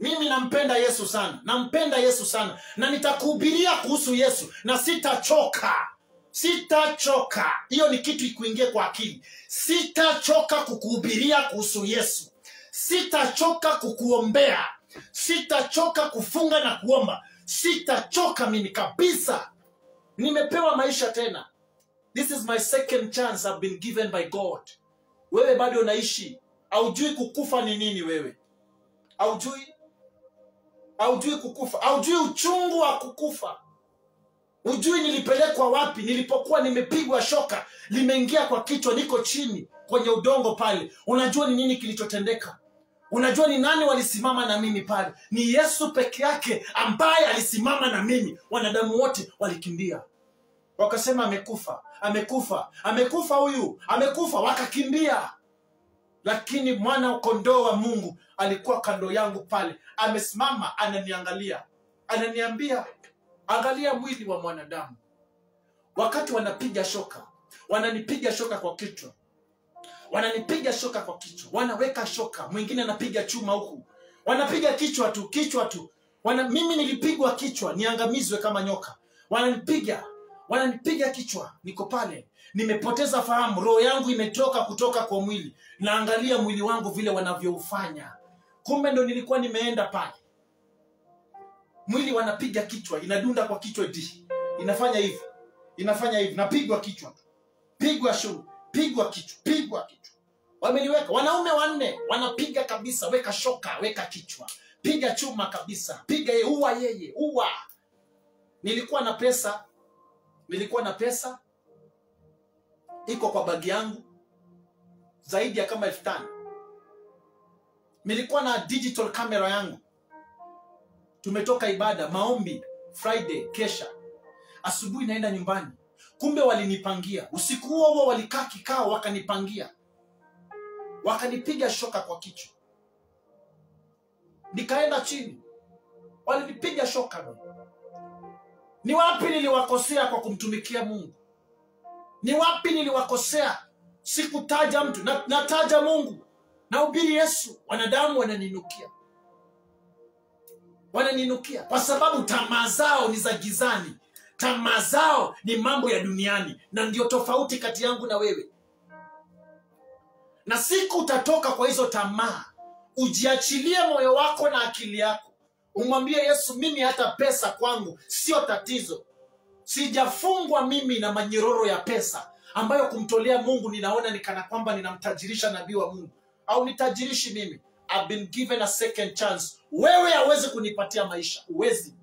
Mimi nampenda yesu sana nampenda yesu sana na nitakuhubiria kuhusu yesu na sitachoka sitachoka. Hiyo ni kitu ikuingie kwa akili. Sitachoka kukuhubiria kuhusu yesu. Sitachoka kukuombea sitachoka kufunga na kuomba. Sitachoka mimi kabisa. Nimepewa maisha tena. This is my second chance I've been given by god. Wewe bado unaishi. Aujui kukufa ni nini wewe. Aujui aujui kukufa. Aujui uchungu wa kukufa. Ujui nilipelekwa wapi. Nilipokuwa nimepigwa shoka limeingia kwa kichwa niko chini kwenye udongo pale. Unajua ni nini kilichotendeka unajua ni nani walisimama na mimi pale? Ni yesu peke yake ambaye alisimama na mimi. Wanadamu wote walikimbia. Wakasema amekufa amekufa amekufa huyu amekufa. Wakakimbia. Lakini mwana kondoo wa mungu alikuwa kando yangu pale. Amesimama ananiangalia. Ananiambia angalia mwili wa mwanadamu. Wakati wanapiga shoka wananipiga shoka kwa kichwa wananipiga shoka kwa kichwa. Wanaweka shoka. Mwingine anapiga chuma huku. Wanapiga kichwa tu kichwa tu. Wana, mimi nilipigwa kichwa niangamizwe kama nyoka. Wananipiga wananipiga kichwa. Niko pale. Nimepoteza fahamu. Roho yangu imetoka kutoka kwa mwili. Naangalia mwili wangu vile wanavyoufanya. Kumbe ndo nilikuwa nimeenda pale. Mwili wanapiga kichwa. Inadunda kwa kichwa di inafanya hivi. Inafanya hivi. Napigwa kichwa pigwa shuru, pigwa kichwa. Pigwa kichwa wameniweka wanaume wanne wanapiga kabisa. Weka shoka weka kichwa. Piga chuma kabisa. Piga ye uwa yeye uwa nilikuwa na pesa. Nilikuwa na pesa. Iko kwa bagi yangu. Zaidi ya kama elfu tano. Nilikuwa na digital camera yangu. Tumetoka ibada maombi friday kesha. Asubuhi naenda nyumbani. Kumbe walinipangia. Usiku huo huo walikaa kikao wakanipangia wakanipiga shoka kwa kichwa. Nikaenda chini. Walinipiga shoka ni wapi niliwakosea kwa kumtumikia mungu? Ni wapi niliwakosea? Sikutaja mtu. Na, nataja mungu. Nahubiri yesu. Wanadamu wananinukia. Wananinukia. Kwa sababu tamaa zao ni za gizani. Tamaa zao ni mambo ya duniani. Na ndio tofauti kati yangu na wewe na siku utatoka kwa hizo tamaa ujiachilie moyo wako na akili yako. Umwambie yesu mimi hata pesa kwangu sio tatizo. Sijafungwa mimi na manyororo ya pesa ambayo kumtolea mungu ninaona nikana kwamba ninamtajirisha nabii wa mungu. Au nitajirishi mimi? I've been given a second chance. Wewe hawezi kunipatia maisha. Uwezi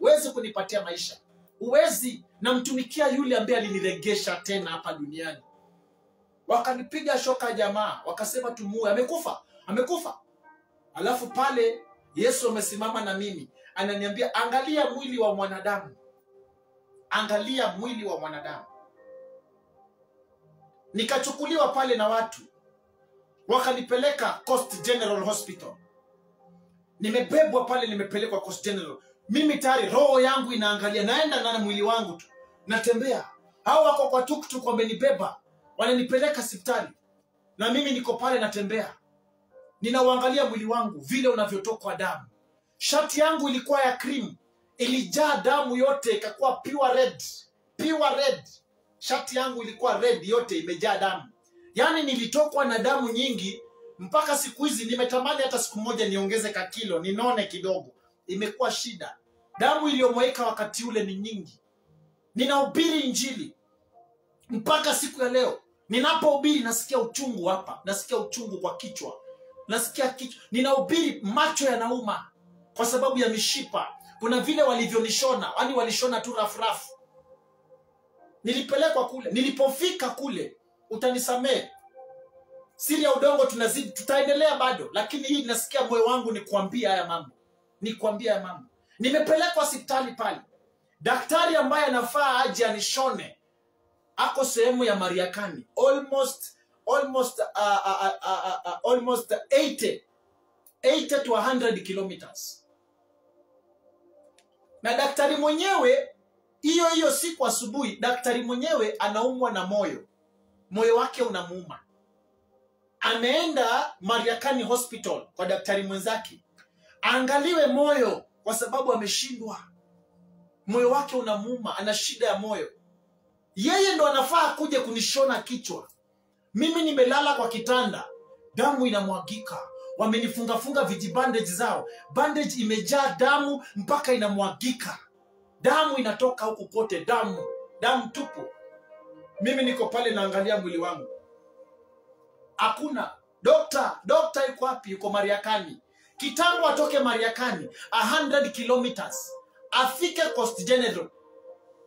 uwezi kunipatia maisha. Uwezi namtumikia yule ambaye aliniregesha tena hapa duniani wakanipiga shoka jamaa wakasema tumue amekufa amekufa. Alafu pale yesu amesimama na mimi ananiambia angalia mwili wa mwanadamu. Angalia mwili wa mwanadamu. Nikachukuliwa pale na watu wakanipeleka coast general hospital. Nimebebwa pale nimepelekwa coast general. Mimi tayari roho yangu inaangalia naenda na mwili wangu tu natembea. Hao wako kwa tuktuk wamenibeba wananipeleka hospitali na mimi niko pale natembea. Ninauangalia mwili wangu vile unavyotokwa damu. Shati yangu ilikuwa ya cream. Ilijaa damu yote ikakuwa pure red. Pure red. Shati yangu ilikuwa red yote imejaa damu. Yaani nilitokwa na damu nyingi mpaka siku hizi nimetamani hata siku moja niongeze ka kilo ninone kidogo. Imekuwa shida. Damu iliyomweka wakati ule ni nyingi. Ninahubiri injili. Mpaka siku ya leo ninapohubiri nasikia uchungu hapa nasikia uchungu kwa kichwa nasikia kichwa. Ninahubiri macho yanauma kwa sababu ya mishipa. Kuna vile walivyonishona yani walishona tu rafurafu nilipelekwa kule nilipofika kule utanisamee siri ya udongo tunazidi tutaendelea bado lakini hii nasikia moyo wangu ni kuambia haya mambo ni kuambia haya mambo. Nimepelekwa hospitali pale. Daktari ambaye anafaa aje anishone ako sehemu ya mariakani. Almost almost uh, uh, uh, uh, uh, almost 80 80 to 100 kilometers. Na daktari mwenyewe hiyo hiyo siku asubuhi daktari mwenyewe anaumwa na moyo. Moyo wake unamuuma. Ameenda mariakani hospital kwa daktari mwenzake. Aangaliwe moyo kwa sababu ameshindwa. Moyo wake unamuuma ana shida ya moyo yeye ndo anafaa kuja kunishona kichwa. Mimi nimelala kwa kitanda. Damu inamwagika. Wamenifungafunga vijibandage zao. Bandage imejaa damu mpaka inamwagika. Damu inatoka huku kote. Damu. Damu tupu. Mimi niko pale naangalia mwili wangu. Hakuna. Dokta dokta yuko wapi? Yuko mariakani. Kitambo atoke mariakani 100 kilometers afike coast general.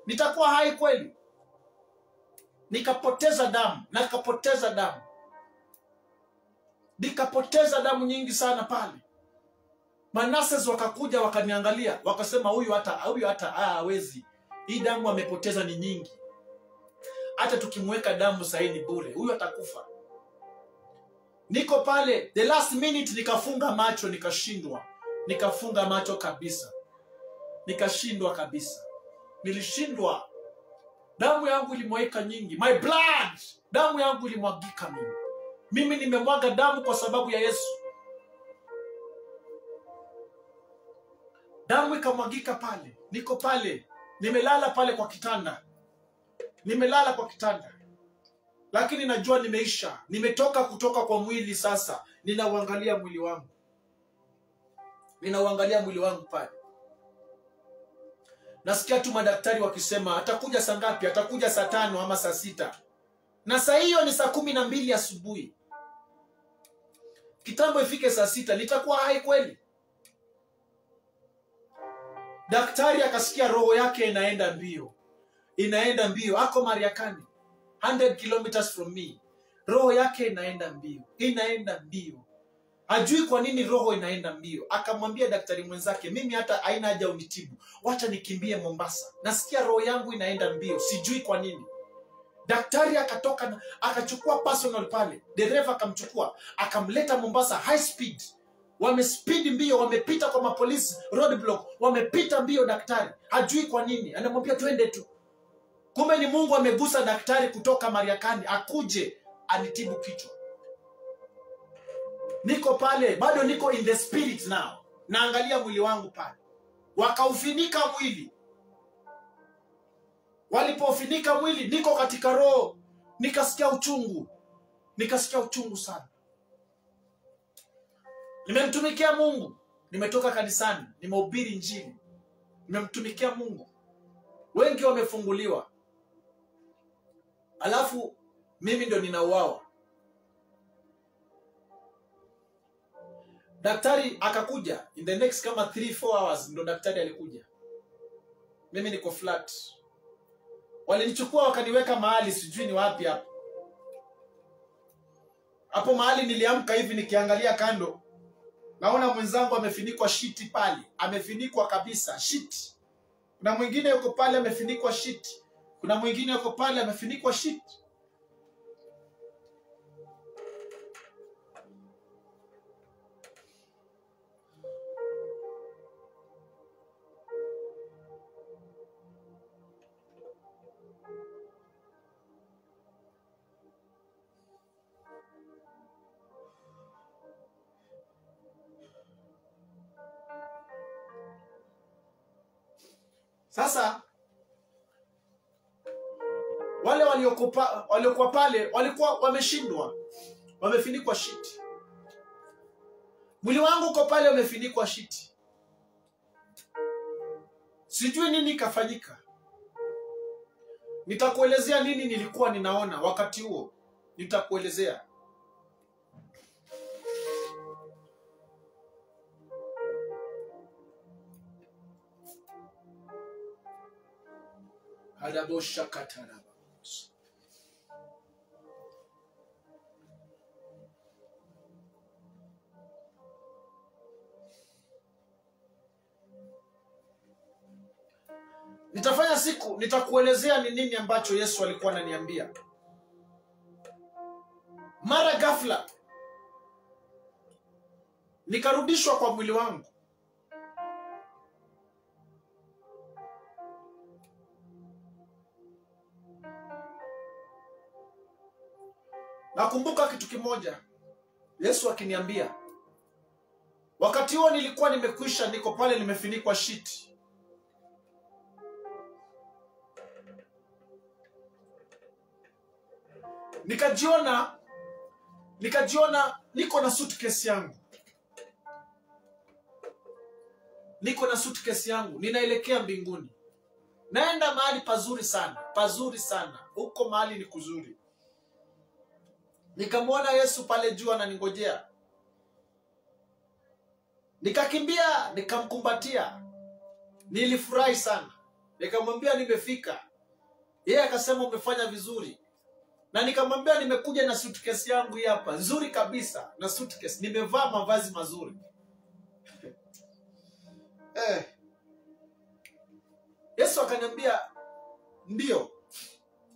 Nitakuwa hai kweli nikapoteza damu na nikapoteza damu. Nikapoteza damu nyingi sana pale. Manases wakakuja wakaniangalia wakasema huyu hata huyu hata hawezi. Hii damu amepoteza ni nyingi. Hata tukimweka damu sahii ni bure huyu atakufa. Niko pale the last minute nikafunga macho nikashindwa. Nikafunga macho kabisa. Nikashindwa kabisa. Nilishindwa damu yangu ilimwaika nyingi. My blood. Damu yangu ilimwagika mimi. Mimi nimemwaga damu kwa sababu ya yesu. Damu ikamwagika pale. Niko pale. Nimelala pale kwa kitanda. Nimelala kwa kitanda. Lakini najua nimeisha. Nimetoka kutoka kwa mwili sasa. Ninauangalia mwili wangu. Ninauangalia mwili wangu pale nasikia tu madaktari wakisema atakuja saa ngapi? Atakuja saa tano ama saa sita. Na saa hiyo ni saa kumi na mbili asubuhi. Kitambo ifike saa sita nitakuwa hai kweli? Daktari akasikia roho yake inaenda mbio. Inaenda mbio. Ako mariakani. 100 kilometers from me. Roho yake inaenda mbio. Inaenda mbio hajui kwa nini roho inaenda mbio. Akamwambia daktari mwenzake mimi hata haina haja unitibu. Wacha nikimbie mombasa. Nasikia roho yangu inaenda mbio. Sijui kwa nini. Daktari akatoka akachukua personal pale. Dereva akamchukua akamleta mombasa high speed. Wamespidi mbio wamepita kwa mapolisi roadblock. Wamepita mbio daktari. Hajui kwa nini. Anamwambia twende tu. Kumbe ni mungu amegusa daktari kutoka mariakani. Akuje anitibu kichwa niko pale bado niko in the spirit now. Naangalia mwili wangu pale. Wakaufinika mwili. Walipofinika mwili niko katika roho. Nikasikia uchungu. Nikasikia uchungu sana. Nimemtumikia mungu. Nimetoka kanisani. Nimehubiri njini nimemtumikia mungu. Wengi wamefunguliwa. Alafu mimi ndo ninauawa daktari akakuja. In the next kama 3 4 hours ndo daktari alikuja. Mimi niko flat. Walinichukua wakaniweka mahali sijui ni wapi hapo. Hapo mahali niliamka hivi nikiangalia kando naona mwenzangu amefinikwa shiti pale. Amefinikwa kabisa shiti kuna mwingine yuko pale amefinikwa shiti kuna mwingine yuko pale amefinikwa shiti waliokuwa pale walikuwa wameshindwa. Wamefinikwa shiti. Mwili wangu uko pale umefinikwa shiti. Sijui nini ikafanyika. Nitakuelezea nini nilikuwa ninaona wakati huo. Nitakuelezea. Hadaboshakataraba. Nitafanya siku nitakuelezea ni nini ambacho yesu alikuwa ananiambia. Mara ghafla nikarudishwa kwa mwili wangu. Nakumbuka kitu kimoja yesu akiniambia wakati huo nilikuwa nimekwisha niko pale nimefinikwa shiti nikajiona nikajiona niko na suitcase yangu. Niko na suitcase yangu. Ninaelekea mbinguni. Naenda mahali pazuri sana pazuri sana. Huko mahali ni kuzuri. Nikamwona yesu pale juu ananingojea. Nikakimbia nikamkumbatia. Nilifurahi sana. Nikamwambia nimefika. Yeye akasema umefanya vizuri na nikamwambia nimekuja na suitcase yangu hapa. Nzuri kabisa. Na suitcase. Nimevaa mavazi mazuri. Eh. yesu akaniambia ndio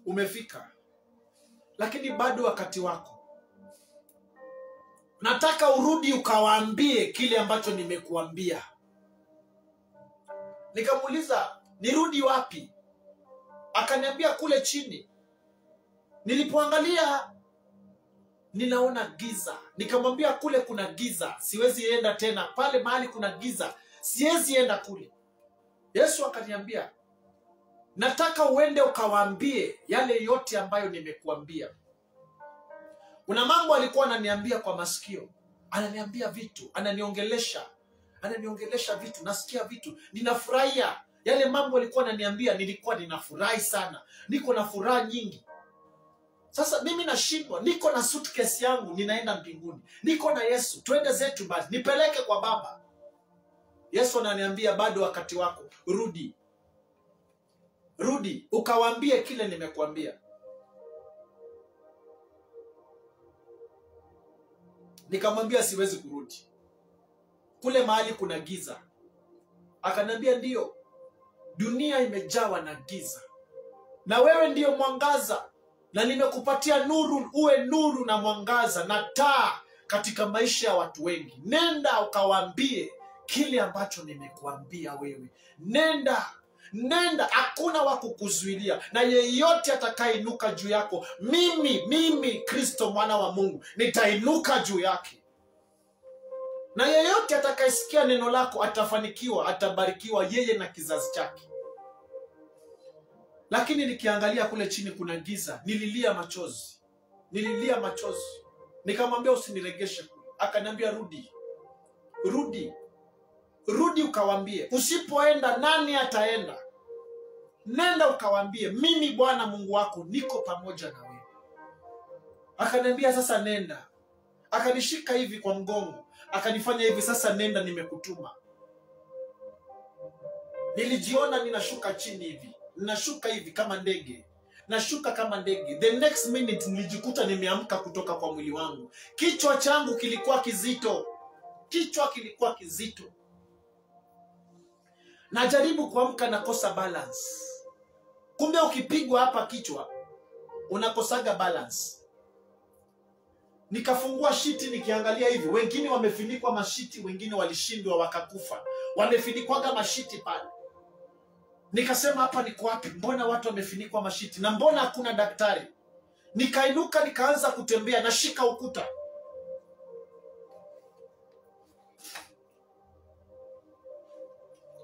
umefika. Lakini bado wakati wako. Nataka urudi ukawaambie kile ambacho nimekuambia. Nikamuuliza nirudi wapi? Akaniambia kule chini nilipoangalia ninaona giza. Nikamwambia kule kuna giza. Siwezi enda tena. Pale mahali kuna giza siwezi enda kule. Yesu akaniambia nataka uende ukawaambie yale yote ambayo nimekuambia. Kuna mambo alikuwa ananiambia kwa masikio. Ananiambia vitu ananiongelesha ananiongelesha vitu nasikia vitu. Ninafurahia. Yale mambo alikuwa ananiambia nilikuwa ninafurahi sana. Niko na furaha nyingi sasa mimi nashindwa. Niko na suitcase yangu ninaenda mbinguni. Niko na yesu. Twende zetu basi nipeleke kwa baba. Yesu ananiambia bado wakati wako. Rudi. Rudi. Ukawaambie kile nimekuambia nikamwambia siwezi kurudi. Kule mahali kuna giza. Akaniambia ndiyo dunia imejawa na giza. Na wewe ndiyo mwangaza na nimekupatia nuru uwe nuru na mwangaza na taa katika maisha ya watu wengi. Nenda ukawaambie kile ambacho nimekuambia wewe. Nenda nenda hakuna wa kukuzuilia. Na yeyote atakayeinuka juu yako mimi mimi kristo mwana wa mungu nitainuka juu yake. Na yeyote atakayesikia neno lako atafanikiwa atabarikiwa yeye na kizazi chake lakini nikiangalia kule chini kuna giza. Nililia machozi. Nililia machozi. Nikamwambia usiniregeshe kule. Akaniambia rudi. Rudi. Rudi ukawambie. Usipoenda nani ataenda? Nenda ukawambie mimi bwana mungu wako niko pamoja na wewe. Akaniambia sasa nenda. Akanishika hivi kwa mgongo. Akanifanya hivi sasa nenda nimekutuma. Nilijiona ninashuka chini hivi ninashuka hivi kama ndege. Nashuka kama ndege. The next minute nilijikuta nimeamka kutoka kwa mwili wangu. Kichwa changu kilikuwa kizito. Kichwa kilikuwa kizito. Najaribu kuamka nakosa balance. Kumbe ukipigwa hapa kichwa unakosaga balance. Nikafungua shiti nikiangalia hivi. Wengine wamefinikwa mashiti wengine walishindwa wakakufa. Wamefinikwaga mashiti pale nikasema hapa niko wapi? Mbona watu wamefinikwa mashiti? Na mbona hakuna daktari? Nikainuka nikaanza kutembea nashika ukuta.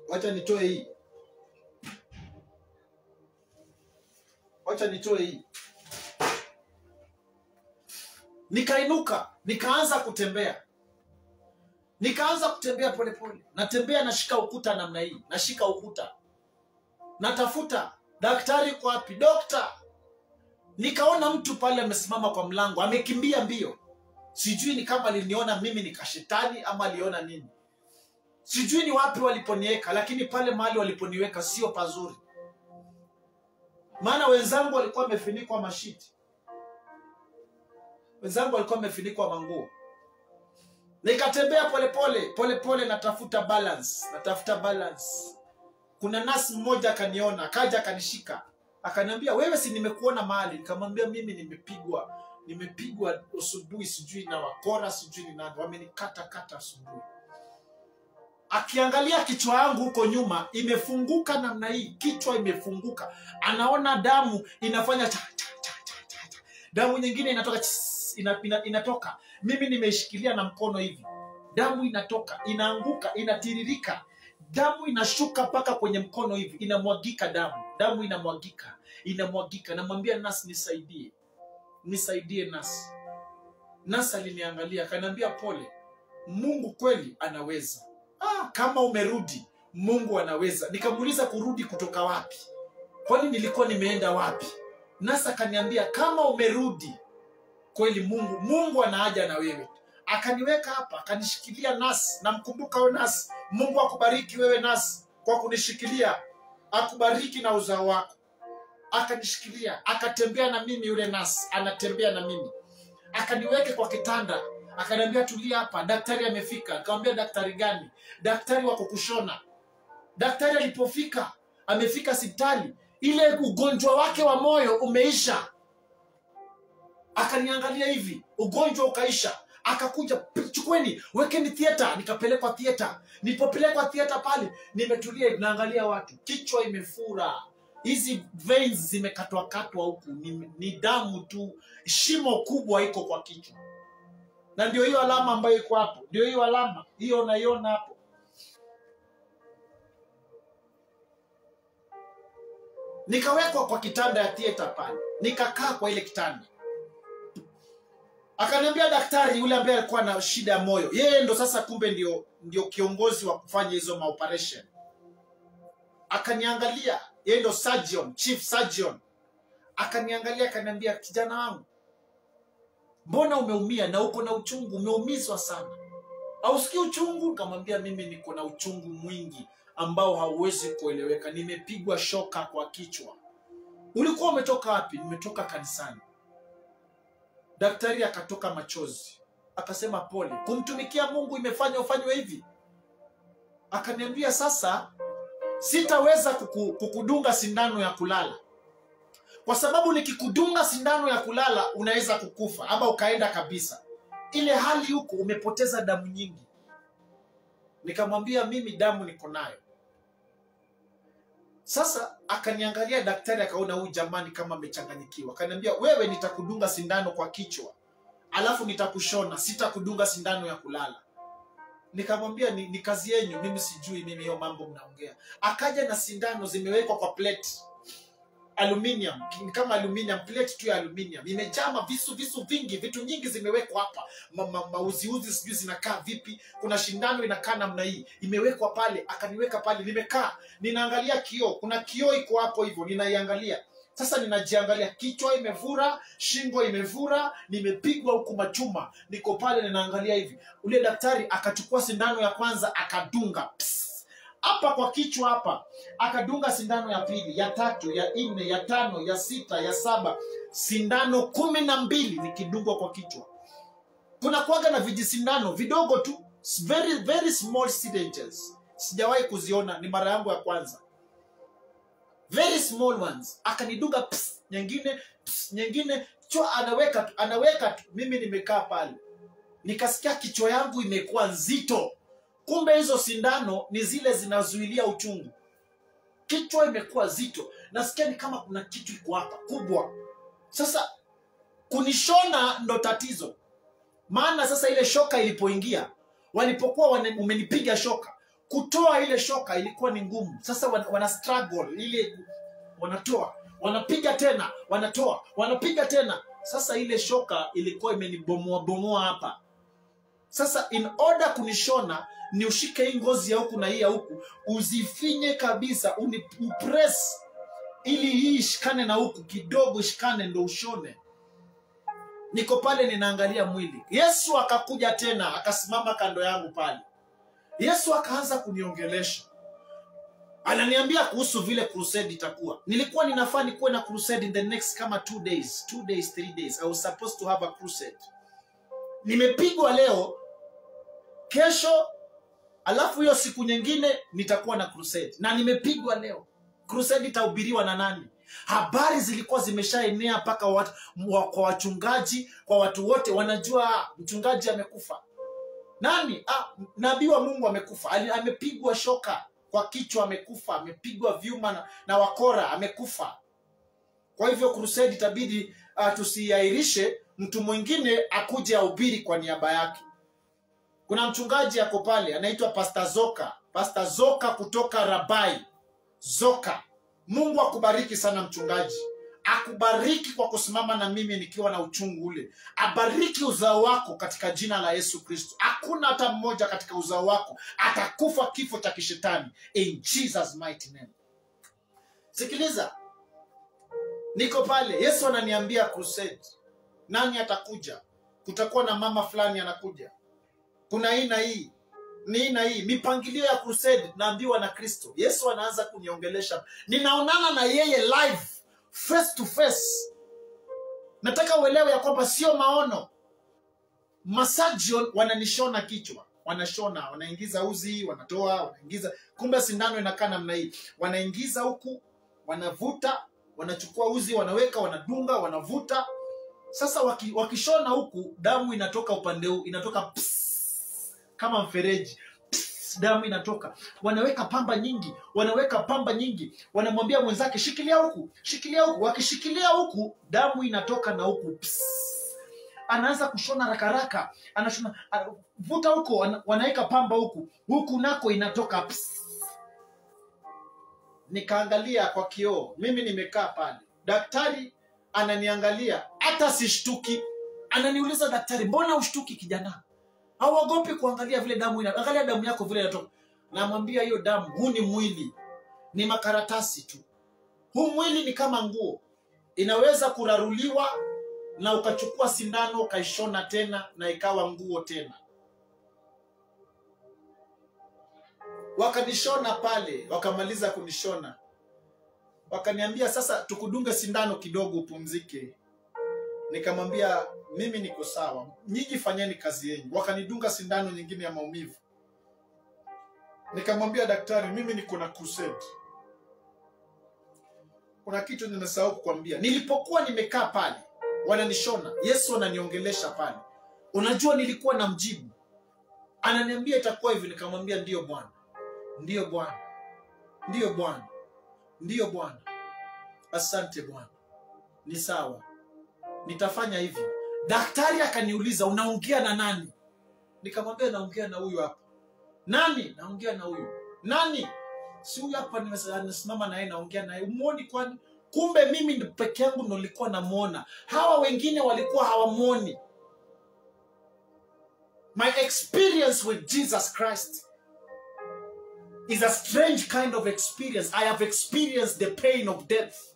Wacha nitoe hii. Wacha nitoe hii. Nikainuka nikaanza kutembea. Nikaanza kutembea polepole natembea nashika ukuta namna hii. Nashika ukuta natafuta. Daktari kwa wapi? Dokta! Nikaona mtu pale amesimama kwa mlango amekimbia mbio. Sijui ni kama aliniona mimi nikashetani ama aliona nini. Sijui ni wapi waliponiweka lakini pale mahali waliponiweka sio pazuri. Maana wenzangu walikuwa wamefunikwa mashiti. Wenzangu walikuwa wamefunikwa manguo. Nikatembea polepole polepole natafuta balance natafuta balance kuna nasi mmoja akaniona akaja akanishika. Akaniambia wewe si nimekuona mahali? Nikamwambia mimi nimepigwa nimepigwa asubuhi sijui na wakora sijui ni nani. Wamenikata kata asubuhi. Akiangalia kichwa yangu huko nyuma imefunguka namna hii kichwa imefunguka. Anaona damu inafanya cha, cha, cha, cha, cha, cha. damu nyingine inatoka chis, ina, ina, inatoka. Mimi nimeishikilia na mkono hivi. Damu inatoka inaanguka inatiririka damu inashuka mpaka kwenye mkono hivi inamwagika damu. Damu inamwagika inamwagika. Namwambia nas nisaidie. Nisaidie nas nas aliniangalia akaniambia pole. Mungu kweli anaweza. Ah, kama umerudi mungu anaweza. Nikamuuliza kurudi kutoka wapi? Kwani nilikuwa nimeenda wapi? Nas akaniambia kama umerudi kweli mungu mungu anaaja na wewe. Akaniweka hapa akanishikilia nas namkumbuka nas mungu akubariki wewe nasi kwa kunishikilia akubariki na uzao wako. Akanishikilia akatembea na mimi yule nasi anatembea na mimi. Akaniweke kwa kitanda akaniambia tulia hapa daktari amefika. Nikamwambia daktari gani? Daktari wa kukushona. Daktari alipofika amefika hospitali ile ugonjwa wake wa moyo umeisha. Akaniangalia hivi ugonjwa ukaisha akakuja chukweni wekeni theater. Nikapelekwa theater. Nilipopelekwa theater pale nimetulia naangalia watu. Kichwa imefura. Hizi veins zimekatwa katwa huku. Ni, ni damu tu. Shimo kubwa iko kwa kichwa. Na ndio hiyo alama ambayo iko hapo. Ndio hiyo alama. Hiyo naiona hapo. Nikawekwa kwa kitanda ya theater pale. Nikakaa kwa ile kitanda akaniambia daktari yule ambaye alikuwa na shida ya moyo yeye ndo sasa kumbe ndio ndio kiongozi wa kufanya hizo maoperation. Akaniangalia yeye ndo surgeon chief surgeon. Akaniangalia akaniambia kijana wangu mbona umeumia na uko na uchungu? Umeumizwa sana. Ausikii uchungu? Nikamwambia mimi niko na uchungu mwingi ambao hauwezi kueleweka. Nimepigwa shoka kwa kichwa. Ulikuwa umetoka wapi? Nimetoka kanisani daktari akatoka machozi. Akasema pole. Kumtumikia mungu imefanya ufanywe hivi? Akaniambia sasa sitaweza kuku, kukudunga sindano ya kulala. Kwa sababu nikikudunga sindano ya kulala unaweza kukufa ama ukaenda kabisa. Ile hali huko umepoteza damu nyingi. Nikamwambia mimi damu niko nayo sasa akaniangalia daktari akaona huyu jamani kama amechanganyikiwa. Akaniambia wewe nitakudunga sindano kwa kichwa alafu nitakushona sitakudunga sindano ya kulala. Nikamwambia ni, ni kazi yenyu mimi sijui mimi hiyo mambo mnaongea. Akaja na sindano zimewekwa kwa plate aluminium. Ni kama aluminium plate tu ya aluminium. Imechama visu visu vingi vitu nyingi zimewekwa hapa. Ma, ma, mauziuzi sijui zinakaa vipi. Kuna shindano inakaa namna hii. Imewekwa pale akaniweka pale. Nimekaa ninaangalia kioo. Kuna kioo iko hapo hivyo ninaiangalia. Sasa ninajiangalia kichwa imevura shingo imevura nimepigwa huku machuma. Niko pale ninaangalia hivi. Ule daktari akachukua sindano ya kwanza akadunga. Psst. Hapa kwa kichwa hapa. Akadunga sindano ya pili ya tatu ya nne ya tano ya sita ya saba. Sindano kumi na mbili nikidungwa kwa kichwa. Kuna kuaga na vijisindano vidogo tu. Very, very small syringes sijawahi kuziona ni mara yangu ya kwanza. Very small ones. Akanidunga ps, nyingine ps, nyingine. Cho anaweka anaweka mimi nimekaa pale. Nikasikia kichwa yangu imekuwa nzito kumbe hizo sindano ni zile zinazuilia uchungu. Kichwa imekuwa zito. Nasikia ni kama kuna kitu iko hapa kubwa. Sasa kunishona ndo tatizo. Maana sasa ile shoka ilipoingia walipokuwa umenipiga shoka kutoa ile shoka ilikuwa ni ngumu. Sasa wana, wana struggle ile wanatoa wanapiga tena wanatoa wanapiga tena. Sasa ile shoka ilikuwa imenibomoa bomoa hapa sasa in order kunishona ni ushike hii ngozi ya huku na hii ya huku uzifinye kabisa uni, ili hii ishikane na huku kidogo ishikane ndo ushone. Niko pale ninaangalia mwili. Yesu akakuja tena akasimama kando yangu pale. Yesu akaanza kuniongelesha. Ananiambia kuhusu vile crusade itakuwa. Nilikuwa ninafaa nikuwe na crusade in the next kama two days two days three days. I was supposed to have a crusade. Nimepigwa leo kesho alafu hiyo siku nyingine nitakuwa na crusade. Na nimepigwa leo. Crusade itahubiriwa na nani? Habari zilikuwa zimeshaenea mpaka wat, wa, kwa wachungaji kwa watu wote. Wanajua ah, mchungaji amekufa. Nani? Ah, nabii wa mungu amekufa. Amepigwa shoka. Kwa kichwa amekufa amepigwa vyuma na, na wakora amekufa. Kwa hivyo crusade itabidi uh, tusiairishe mtu mwingine akuje ahubiri kwa niaba yake kuna mchungaji ako pale anaitwa pasta zoka. Pasta zoka kutoka rabai. Zoka mungu akubariki sana mchungaji. Akubariki kwa kusimama na mimi nikiwa na uchungu ule. Abariki uzao wako katika jina la yesu kristo. Hakuna hata mmoja katika uzao wako atakufa kifo cha kishetani. In jesus mighty name. Sikiliza niko pale. Yesu ananiambia crusade. Nani atakuja? Kutakuwa na mama fulani anakuja kuna hii na hii. Ni hii na hii. Mipangilio ya crusade naambiwa na kristo. Yesu anaanza kuniongelesha. Ninaonana na yeye live face to face. Nataka uelewe ya kwamba sio maono. Masajion wananishona kichwa. Wanashona wanaingiza uzi wanatoa wanaingiza. Kumbe sindano inakaa namna hii. Wanaingiza huku wanavuta wanachukua uzi wanaweka wanadunga wanavuta. Sasa wakishona waki, huku damu inatoka upande huu inatoka pss, kama mfereji. Damu inatoka. Wanaweka pamba nyingi wanaweka pamba nyingi. Wanamwambia mwenzake shikilia huku shikilia huku. Wakishikilia huku damu inatoka na huku. Anaanza kushona rakaraka anashona vuta huko ana- wanaweka pamba huku. Huku nako inatoka. Nikaangalia kwa kioo. Mimi nimekaa pale. Daktari ananiangalia. Hata sishtuki. Ananiuliza daktari mbona ushtuki kijana hauogopi kuangalia vile damu ina angalia damu yako vile inatoka. Namwambia hiyo damu huu ni mwili. Ni makaratasi tu. Huu mwili ni kama nguo. Inaweza kuraruliwa na ukachukua sindano ukaishona tena na ikawa nguo tena. Wakanishona pale wakamaliza kunishona. Wakaniambia sasa tukudunge sindano kidogo upumzike nikamwambia mimi niko sawa. Nyinyi fanyeni kazi yenu. wakanidunga sindano nyingine ya maumivu. Nikamwambia daktari mimi niko na crusade. Kuna kitu nimesahau kukwambia. Nilipokuwa nimekaa pale wananishona. Yesu ananiongelesha pale. Unajua nilikuwa na mjibu. Ananiambia itakuwa hivi. Nikamwambia ndiyo bwana. Ndiyo bwana. Ndiyo bwana. Ndiyo bwana. Asante bwana. Ni sawa nitafanya hivi. Daktari akaniuliza unaongea na nani? Nikamwambia naongea na huyu hapa. Nani? Naongea na huyu. Nani? Si huyu hapa nimesimama naye naongea naye Umuoni kwani? Kumbe mimi peke yangu ndo nilikuwa namwona hawa wengine walikuwa hawamwoni my experience with jesus christ is a strange kind of experience. I have experienced the pain of death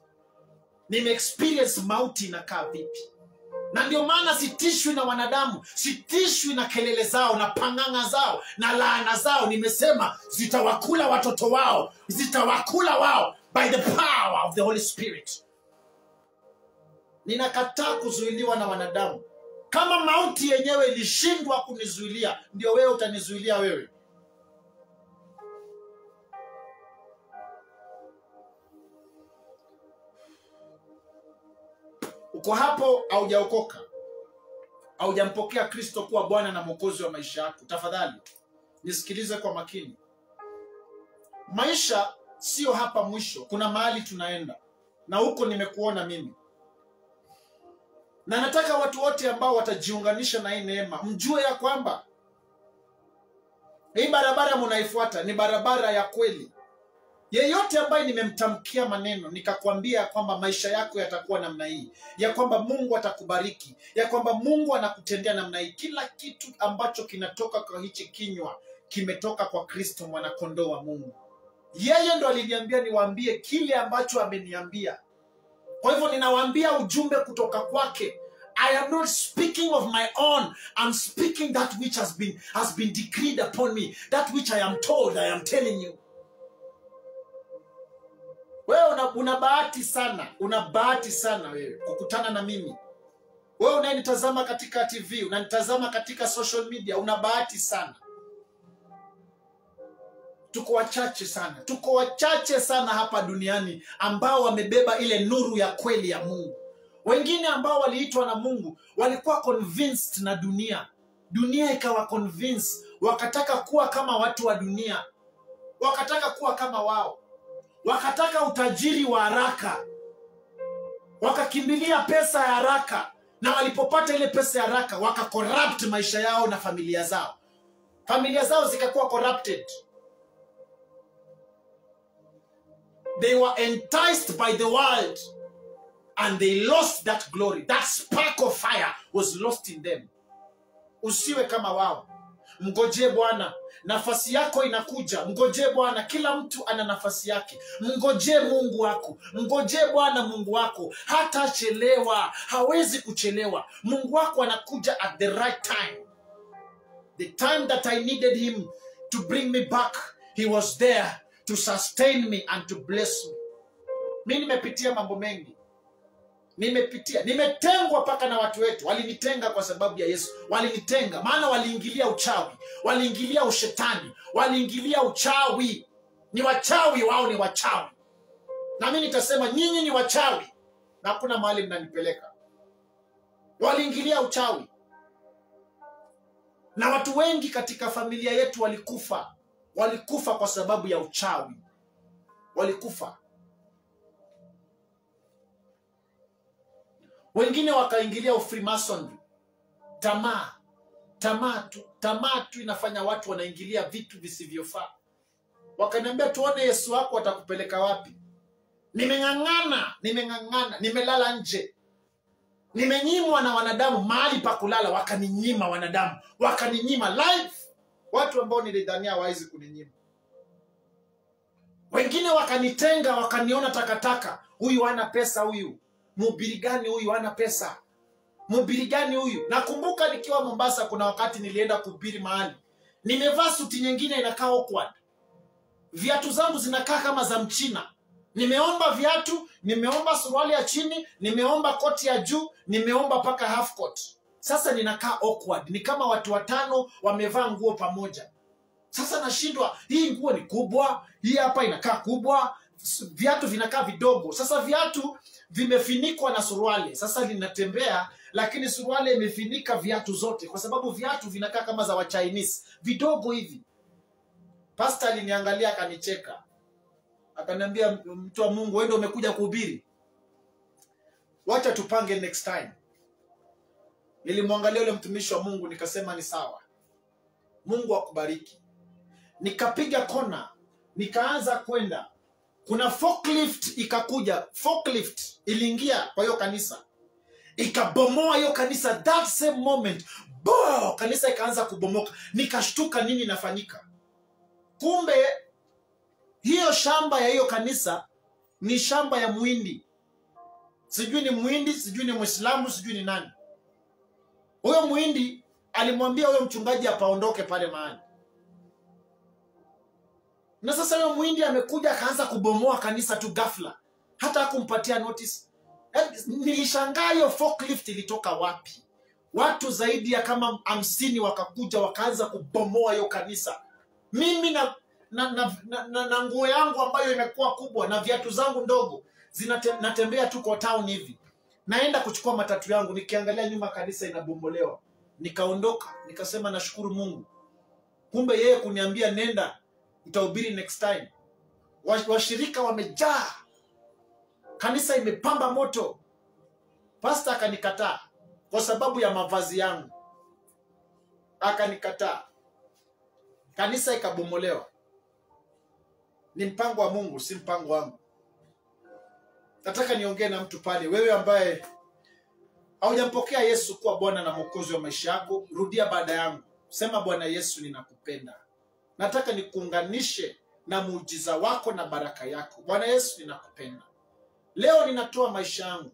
nimeexperience mauti inakaa vipi? Na ndio maana sitishwi na wanadamu sitishwi na kelele zao na pang'ang'a zao na laana zao. Nimesema zitawakula watoto wao zitawakula wao by the power of the holy spirit. Ninakataa kuzuiliwa na wanadamu. Kama mauti yenyewe ilishindwa kunizuilia ndio wewe utanizuilia wewe uko hapo haujaokoka. Haujampokea kristo kuwa bwana na mwokozi wa maisha yako. Tafadhali nisikilize kwa makini. Maisha sio hapa mwisho kuna mahali tunaenda. Na huko nimekuona mimi. Na nataka watu wote ambao watajiunganisha na hii neema mjue ya kwamba hii barabara munaifuata ni barabara ya kweli yeyote ambaye nimemtamkia maneno nikakwambia kwamba maisha yako yatakuwa namna hii ya kwamba mungu atakubariki ya kwamba mungu anakutendea namna hii. Kila kitu ambacho kinatoka kwa hichi kinywa kimetoka kwa kristo mwanakondoo wa mungu. Yeye ndo aliniambia niwaambie kile ambacho ameniambia. Kwa hivyo ninawaambia ujumbe kutoka kwake i am not speaking of my own. I'm speaking that which has been, has been decreed upon me. That which i am told i am telling you wewe una, una bahati sana una bahati sana wewe kukutana na mimi. Wewe unayenitazama katika tv unanitazama katika social media una bahati sana. Tuko wachache sana tuko wachache sana hapa duniani ambao wamebeba ile nuru ya kweli ya mungu. Wengine ambao waliitwa na mungu walikuwa convinced na dunia. Dunia ikawa convince wakataka kuwa kama watu wa dunia. Wakataka kuwa kama wao wakataka utajiri wa haraka. Wakakimbilia pesa ya haraka. Na walipopata ile pesa ya haraka wakacorrupt maisha yao na familia zao. Familia zao zikakuwa corrupted. They were enticed by the world and they lost that glory. That spark of fire was lost in them. Usiwe kama wao. Mgojee bwana nafasi yako inakuja. Mngojee bwana. Kila mtu ana nafasi yake. Mngojee mungu wako. Mngojee bwana mungu wako. Hatachelewa hawezi kuchelewa. Mungu wako anakuja at the right time. The time that i needed him to bring me back he was there to sustain me and to bless me. Mi nimepitia mambo mengi nimepitia nimetengwa mpaka na watu wetu. Walinitenga kwa sababu ya yesu. Walinitenga maana waliingilia uchawi. Waliingilia ushetani. Waliingilia uchawi. Ni wachawi wao ni wachawi. Na mi nitasema nyinyi ni wachawi. Na hakuna mahali mnanipeleka. Waliingilia uchawi. Na watu wengi katika familia yetu walikufa. Walikufa kwa sababu ya uchawi. Walikufa wengine wakaingilia ufrimasonry tamaa. Tamaa tu. Tamaa tu inafanya watu wanaingilia vitu visivyofaa. Wakaniambia tuone yesu wako atakupeleka wapi? Nimeng'ang'ana nimeng'ang'ana nimelala nje. Nimenyimwa na wanadamu mahali pa kulala. Wakaninyima wanadamu. Wakaninyima life. Watu ambao nilidhania hawawezi kuninyima. Wengine wakanitenga wakaniona takataka. Huyu hana pesa huyu mhubiri gani huyu? Ana pesa. Mhubiri gani huyu? Nakumbuka nikiwa mombasa kuna wakati nilienda kuhubiri mahali. Nimevaa suti nyingine inakaa awkward. Viatu zangu zinakaa kama za mchina. Nimeomba viatu nimeomba suruali ya chini nimeomba koti ya juu nimeomba mpaka half coat sasa ninakaa awkward. Ni kama watu watano wamevaa nguo pamoja. Sasa nashindwa. Hii nguo ni kubwa hii hapa inakaa kubwa viatu vinakaa vidogo. Sasa viatu vimefinikwa na suruali. Sasa linatembea lakini suruali imefinika viatu zote kwa sababu viatu vinakaa kama za wachinese. Vidogo hivi. Pasta aliniangalia akanicheka. Akaniambia mtu wa mungu wende umekuja kuhubiri? Wacha tupange next time. Nilimwangalia yule mtumishi wa mungu nikasema ni sawa. Mungu akubariki. Nikapiga kona nikaanza kwenda kuna forklift ikakuja forklift iliingia kwa hiyo kanisa ikabomoa hiyo kanisa that same moment. Bo kanisa ikaanza kubomoka. Nikashtuka nini inafanyika? Kumbe hiyo shamba ya hiyo kanisa ni shamba ya mwindi sijui ni mwindi sijui ni mwislamu sijui ni nani. Huyo mwindi alimwambia huyo mchungaji apaondoke pale mahali na sasa huyo mwindi amekuja akaanza kubomoa kanisa tu ghafla. Hata hakumpatia notice. Eh, nilishangaa hiyo forklift ilitoka wapi? Watu zaidi ya kama hamsini wakakuja wakaanza kubomoa hiyo kanisa. Mimi na na, na, na, na, na nguo yangu ambayo imekuwa kubwa na viatu zangu ndogo zinatembea natembea tu kwa town hivi. Naenda kuchukua matatu yangu nikiangalia nyuma kanisa inabomolewa nikaondoka nikasema nashukuru mungu. Kumbe yeye kuniambia nenda utahubiri next time. Washirika wamejaa. Kanisa imepamba moto. Pasta akanikataa kwa sababu ya mavazi yangu. Akanikataa. Kanisa ikabomolewa. Ni mpango wa mungu si mpango wangu. Nataka niongee na mtu pale. Wewe ambaye haujampokea yesu kuwa bwana na mwokozi wa maisha yako rudia baada yangu. Sema bwana yesu ninakupenda nataka nikuunganishe na muujiza wako na baraka yako. Bwana yesu ninakupenda. Leo ninatoa maisha yangu.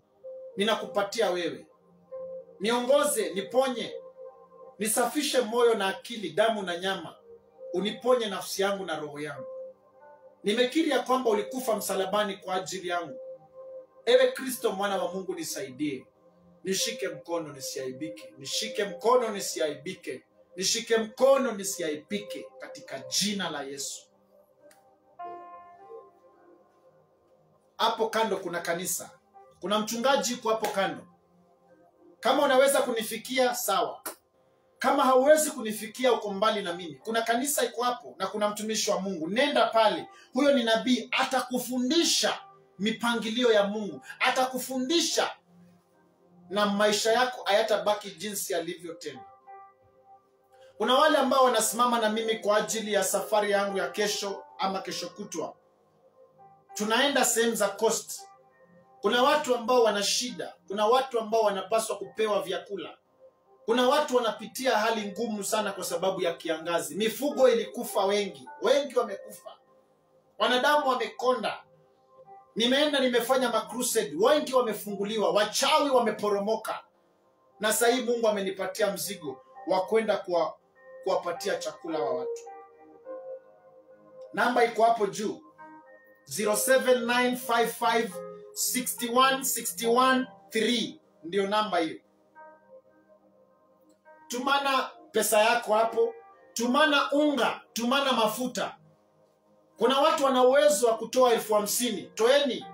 Ninakupatia wewe. Niongoze niponye. Nisafishe moyo na akili damu na nyama. Uniponye nafsi yangu na roho yangu. Nimekiri ya kwamba ulikufa msalabani kwa ajili yangu. Ewe kristo mwana wa mungu nisaidie. Nishike mkono nisiaibike. Nishike mkono nisiaibike nishike mkono nisiaipike katika jina la Yesu. Hapo kando kuna kanisa, kuna mchungaji kwa hapo kando. Kama unaweza kunifikia sawa, kama hauwezi kunifikia, uko mbali na mimi, kuna kanisa iko hapo na kuna mtumishi wa Mungu, nenda pale. Huyo ni nabii, atakufundisha mipangilio ya Mungu, atakufundisha na maisha yako hayatabaki jinsi yalivyo tena kuna wale ambao wanasimama na mimi kwa ajili ya safari yangu ya kesho ama kesho kutwa. Tunaenda sehemu za coast. Kuna watu ambao wana shida. Kuna watu ambao wanapaswa kupewa vyakula. Kuna watu wanapitia hali ngumu sana kwa sababu ya kiangazi. Mifugo ilikufa wengi. Wengi wamekufa. Wanadamu wamekonda. Nimeenda nimefanya macrusade. Wengi wamefunguliwa. Wachawi wameporomoka. Na sahii mungu amenipatia mzigo wa kwenda kuwa- kuwapatia chakula wa watu. Namba iko hapo juu. 0795561613 ndio namba hiyo. Tumana pesa yako hapo. Tumana unga. Tumana mafuta. Kuna watu wana uwezo wa kutoa elfu hamsini. Toeni.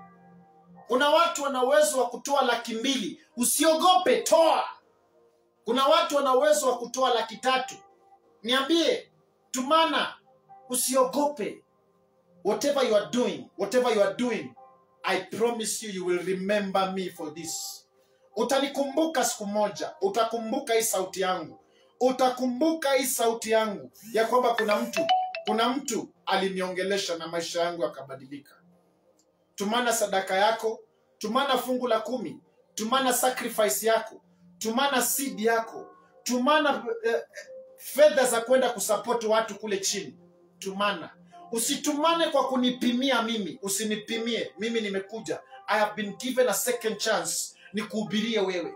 Kuna watu wana uwezo wa kutoa laki mbili. Usiogope toa. Kuna watu wana uwezo wa kutoa laki tatu niambie tumana usiogope. Whatever you are doing whatever you are doing i promise you you will remember me for this. Utanikumbuka siku moja utakumbuka hii sauti yangu. Utakumbuka hii sauti yangu ya kwamba kuna mtu kuna mtu aliniongelesha na maisha yangu yakabadilika. Tumana sadaka yako tumana fungu la kumi tumana sacrifice yako tumana seed yako tumana eh, fedha za kwenda kusapoti watu kule chini. Tumana. Usitumane kwa kunipimia mimi. Usinipimie. Mimi nimekuja. I have been given a second chance. Nikuhubirie wewe.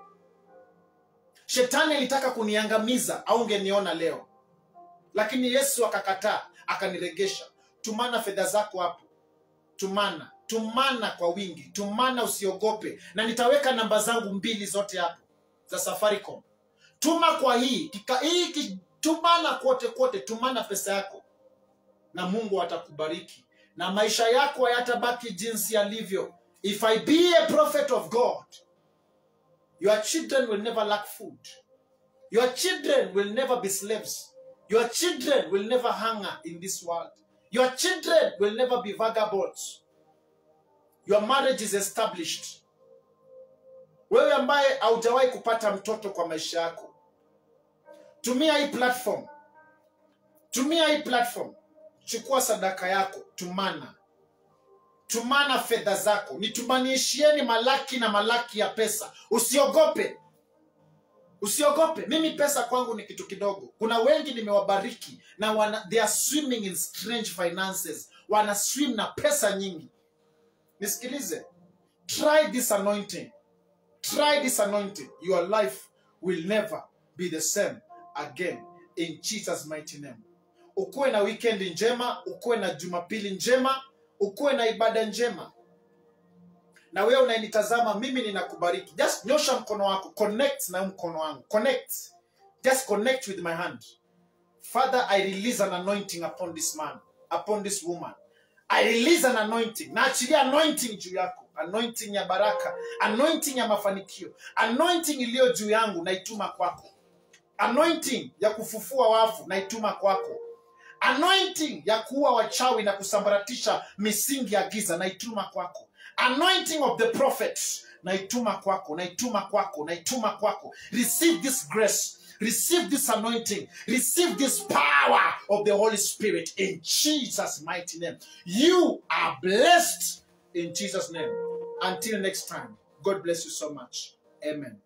Shetani alitaka kuniangamiza au ungeniona leo. Lakini yesu akakataa akaniregesha. Tumana fedha zako hapo. Tumana. Tumana kwa wingi. Tumana usiogope. Na nitaweka namba zangu mbili zote hapo za safaricom. Tuma kwa hii kika, hii tumana kote kote tumana pesa yako. Na mungu atakubariki. Na maisha yako hayatabaki jinsi yalivyo. If i be a prophet of god your children will never lack food. Your children will never be slaves. Your children will never hunger in this world. Your children will never be vagabonds. Your marriage is established. Wewe ambaye haujawahi kupata mtoto kwa maisha yako tumia hii platform. Tumia hii platform. Chukua sadaka yako tumana. Tumana fedha zako. Nitumanishieni malaki na malaki ya pesa. Usiogope. Usiogope. Mimi pesa kwangu ni kitu kidogo. Kuna wengi nimewabariki na wana, they are swimming in strange finances. Wana swim na pesa nyingi. Nisikilize. Try this anointing. Try this anointing. Your life will never be the same again in jesus mighty name. Ukuwe na weekend njema ukuwe na jumapili njema ukuwe na ibada njema. Na wewe unayenitazama mimi ninakubariki. Just nyosha mkono wako connect na mkono wangu. Connect. Just connect with my hand. Father i release an anointing upon this man upon this woman. I release an anointing. Naachilia anointing juu yako. Anointing ya baraka. Anointing ya mafanikio. Anointing iliyo juu yangu naituma kwako anointing ya kufufua wafu naituma kwako. Anointing ya kuua wachawi na kusambaratisha misingi ya giza naituma kwako. Anointing of the prophet naituma kwako naituma kwako naituma kwako. Receive this grace receive this anointing receive this power of the holy spirit in jesus mighty name. You are blessed in jesus name. Until next time god bless you so much. Amen